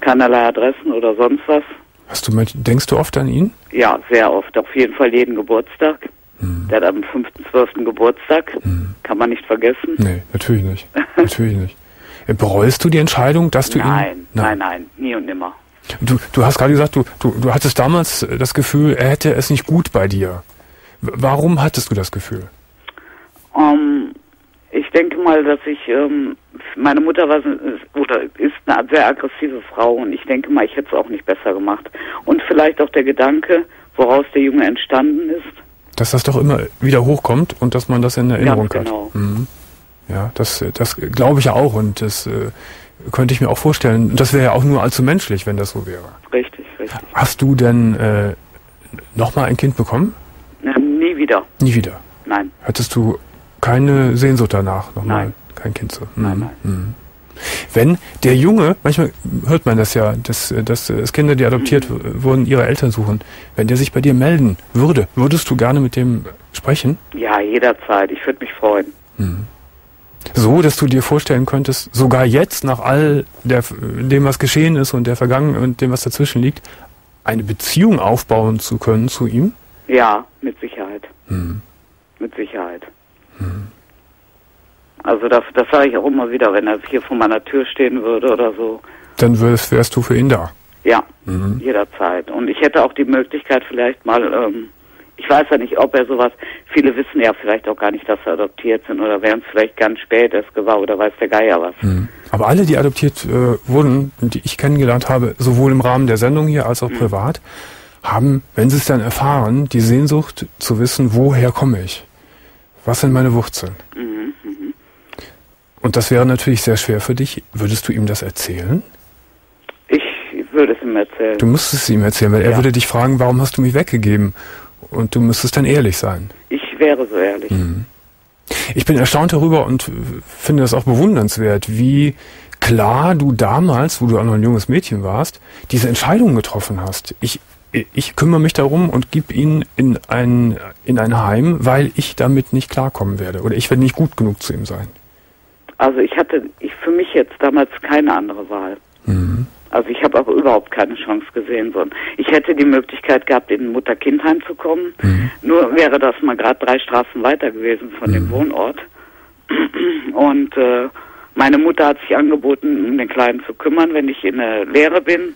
Keinerlei Adressen oder sonst was. Hast du denkst du oft an ihn? Ja, sehr oft. Auf jeden Fall jeden Geburtstag. Hm. Der hat am 5.12. Geburtstag. Kann man nicht vergessen. Nee, natürlich nicht. natürlich nicht. Äh, Bereust du die Entscheidung, dass du Nein, ihn... nein, nein, nie und nimmer. Du, du hast gerade gesagt, du, du, du hattest damals das Gefühl, er hätte es nicht gut bei dir. Warum hattest du das Gefühl? Ähm, ich denke mal, dass ich, ähm, meine Mutter war oder ist eine sehr aggressive Frau und ich denke mal, ich hätte es auch nicht besser gemacht. Und vielleicht auch der Gedanke, woraus der Junge entstanden ist. Dass das doch immer wieder hochkommt und dass man das in Erinnerung Ganz genau. hat. Mhm. Ja, das, das glaube ich ja auch und das äh, könnte ich mir auch vorstellen. Das wäre ja auch nur allzu menschlich, wenn das so wäre. Richtig, richtig. Hast du denn äh, nochmal ein Kind bekommen? Ähm, nie wieder. Nie wieder. Nein. Hattest du keine Sehnsucht danach, nochmal Nein. kein Kind zu? Nein, nein. Mhm. Wenn der Junge, manchmal hört man das ja, dass, dass es Kinder, die adoptiert Mhm. wurden, ihre Eltern suchen. Wenn der sich bei dir melden würde, würdest du gerne mit dem sprechen? Ja, jederzeit. Ich würde mich freuen. So, dass du dir vorstellen könntest, sogar jetzt, nach all der, dem, was geschehen ist und der Vergangenheit und dem, was dazwischen liegt, eine Beziehung aufbauen zu können zu ihm? Ja, mit Sicherheit. Mhm. Mit Sicherheit. Also das, das sage ich auch immer wieder, wenn er hier vor meiner Tür stehen würde oder so. Dann wärst, wärst du für ihn da. Ja, Mhm. jederzeit. Und ich hätte auch die Möglichkeit vielleicht mal, ähm, ich weiß ja nicht, ob er sowas, viele wissen ja vielleicht auch gar nicht, dass sie adoptiert sind oder wären es vielleicht ganz spät erst gewahr oder weiß der Geier was. Aber alle, die adoptiert äh, wurden, die ich kennengelernt habe, sowohl im Rahmen der Sendung hier als auch privat, haben, wenn sie es dann erfahren, die Sehnsucht zu wissen, woher komme ich? Was sind meine Wurzeln? Und das wäre natürlich sehr schwer für dich. Würdest du ihm das erzählen? Ich würde es ihm erzählen. Du müsstest es ihm erzählen, weil er Ja. würde dich fragen, warum hast du mich weggegeben? Und du müsstest dann ehrlich sein. Ich wäre so ehrlich. Ich bin erstaunt darüber und finde das auch bewundernswert, wie klar du damals, wo du auch noch ein junges Mädchen warst, diese Entscheidung getroffen hast. Ich, ich kümmere mich darum und gebe ihn in ein, in ein Heim, weil ich damit nicht klarkommen werde. Oder ich werde nicht gut genug zu ihm sein. Also ich hatte ich für mich jetzt damals keine andere Wahl. Mhm. Also ich habe auch überhaupt keine Chance gesehen. Sondern ich hätte die Möglichkeit gehabt, in ein Mutter-Kind-Heim zu kommen. Mhm. Nur wäre das mal gerade drei Straßen weiter gewesen von dem Wohnort. Und äh, meine Mutter hat sich angeboten, um den Kleinen zu kümmern, wenn ich in der Lehre bin.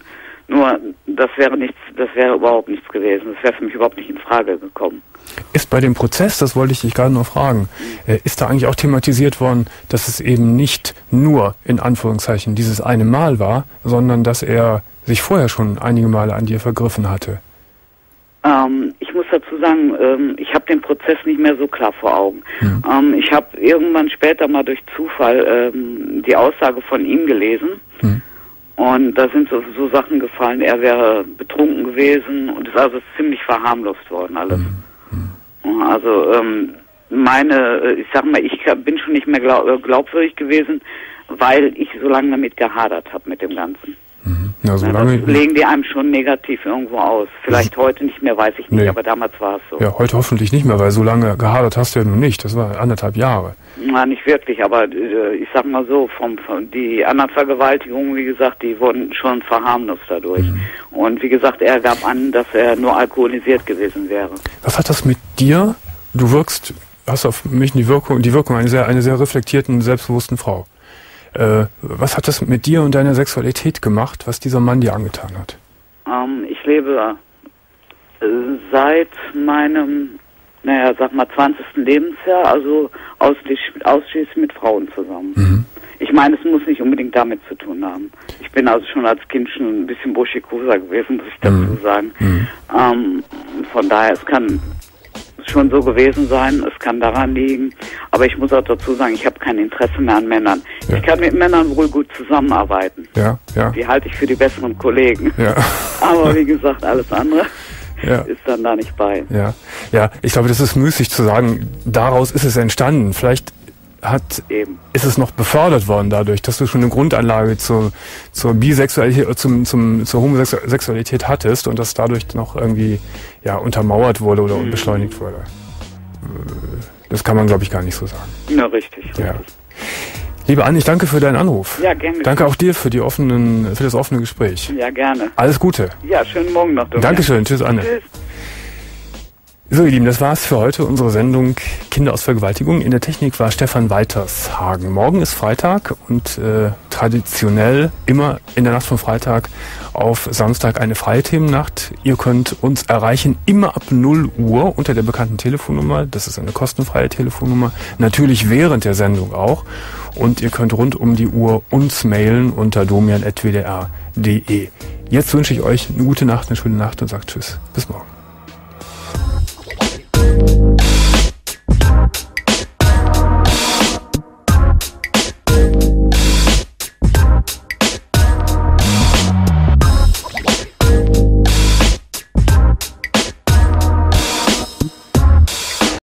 Nur das wäre nichts, das wäre überhaupt nichts gewesen. Das wäre für mich überhaupt nicht in Frage gekommen. Ist bei dem Prozess, das wollte ich dich gerade noch fragen, äh, ist da eigentlich auch thematisiert worden, dass es eben nicht nur in Anführungszeichen dieses eine Mal war, sondern dass er sich vorher schon einige Male an dir vergriffen hatte? Ähm, ich muss dazu sagen, ähm, ich habe den Prozess nicht mehr so klar vor Augen. Ähm, ich habe irgendwann später mal durch Zufall ähm, die Aussage von ihm gelesen. Und da sind so, so Sachen gefallen, er wäre betrunken gewesen und ist also ziemlich verharmlost worden alles. Also ähm, meine, äh, ich sag mal, ich bin schon nicht mehr glaub, glaubwürdig gewesen, weil ich so lange damit gehadert habe mit dem Ganzen. Na, so Ja, lange, das legen die einem schon negativ irgendwo aus. Vielleicht heute nicht mehr, weiß ich nicht, Nee. aber damals war es so. ja, heute hoffentlich nicht mehr, weil so lange gehadert hast du ja nun nicht. Das war anderthalb Jahre. Na, nicht wirklich, aber äh, ich sag mal so, vom, von, die anderen Vergewaltigungen, wie gesagt, die wurden schon verharmlost dadurch. Und wie gesagt, er gab an, dass er nur alkoholisiert gewesen wäre. Was hat das mit dir? Du wirkst, hast auf mich die Wirkung, die Wirkung einer sehr, einer sehr reflektierten, selbstbewussten Frau. Äh, was hat das mit dir und deiner Sexualität gemacht, was dieser Mann dir angetan hat? Ähm, ich lebe äh, seit meinem, naja, sag mal, 20. Lebensjahr, also ausschließlich, ausschließlich mit Frauen zusammen. Ich meine, es muss nicht unbedingt damit zu tun haben. Ich bin also schon als Kind schon ein bisschen buschikoser gewesen, muss ich dazu sagen. Ähm, von daher, es kann schon so gewesen sein, es kann daran liegen. Aber ich muss auch dazu sagen, ich habe kein Interesse mehr an Männern. Ja. Ich kann mit Männern wohl gut zusammenarbeiten. Ja, ja, Die halte ich für die besseren Kollegen. ja, Aber wie gesagt, alles andere ja. ist dann da nicht bei. Ja, ja, ich glaube, das ist müßig zu sagen, daraus ist es entstanden. Vielleicht hat, Eben. ist es noch befördert worden dadurch, dass du schon eine Grundanlage zur, zur Bisexualität, äh, zum, zum, zur Homosexualität hattest und das dadurch noch irgendwie, ja, untermauert wurde oder beschleunigt wurde. Das kann man, glaube ich, gar nicht so sagen. Ja, richtig. Ja. Liebe Anne, ich danke für deinen Anruf. Ja, gerne. Danke auch dir für die offenen, für das offene Gespräch. Ja, gerne. Alles Gute. Ja, schönen Morgen noch. Domian. Dankeschön. Tschüss, Anne. Tschüss. So, ihr Lieben, das war's für heute, unsere Sendung Kinder aus Vergewaltigung. In der Technik war Stefan Weitershagen. Morgen ist Freitag und äh, traditionell immer in der Nacht von Freitag auf Samstag eine freie Themennacht. Ihr könnt uns erreichen immer ab 0 Uhr unter der bekannten Telefonnummer. Das ist eine kostenfreie Telefonnummer. Natürlich während der Sendung auch. Und ihr könnt rund um die Uhr uns mailen unter domian.wdr.de. Jetzt wünsche ich euch eine gute Nacht, eine schöne Nacht und sagt Tschüss. Bis morgen. Thank you.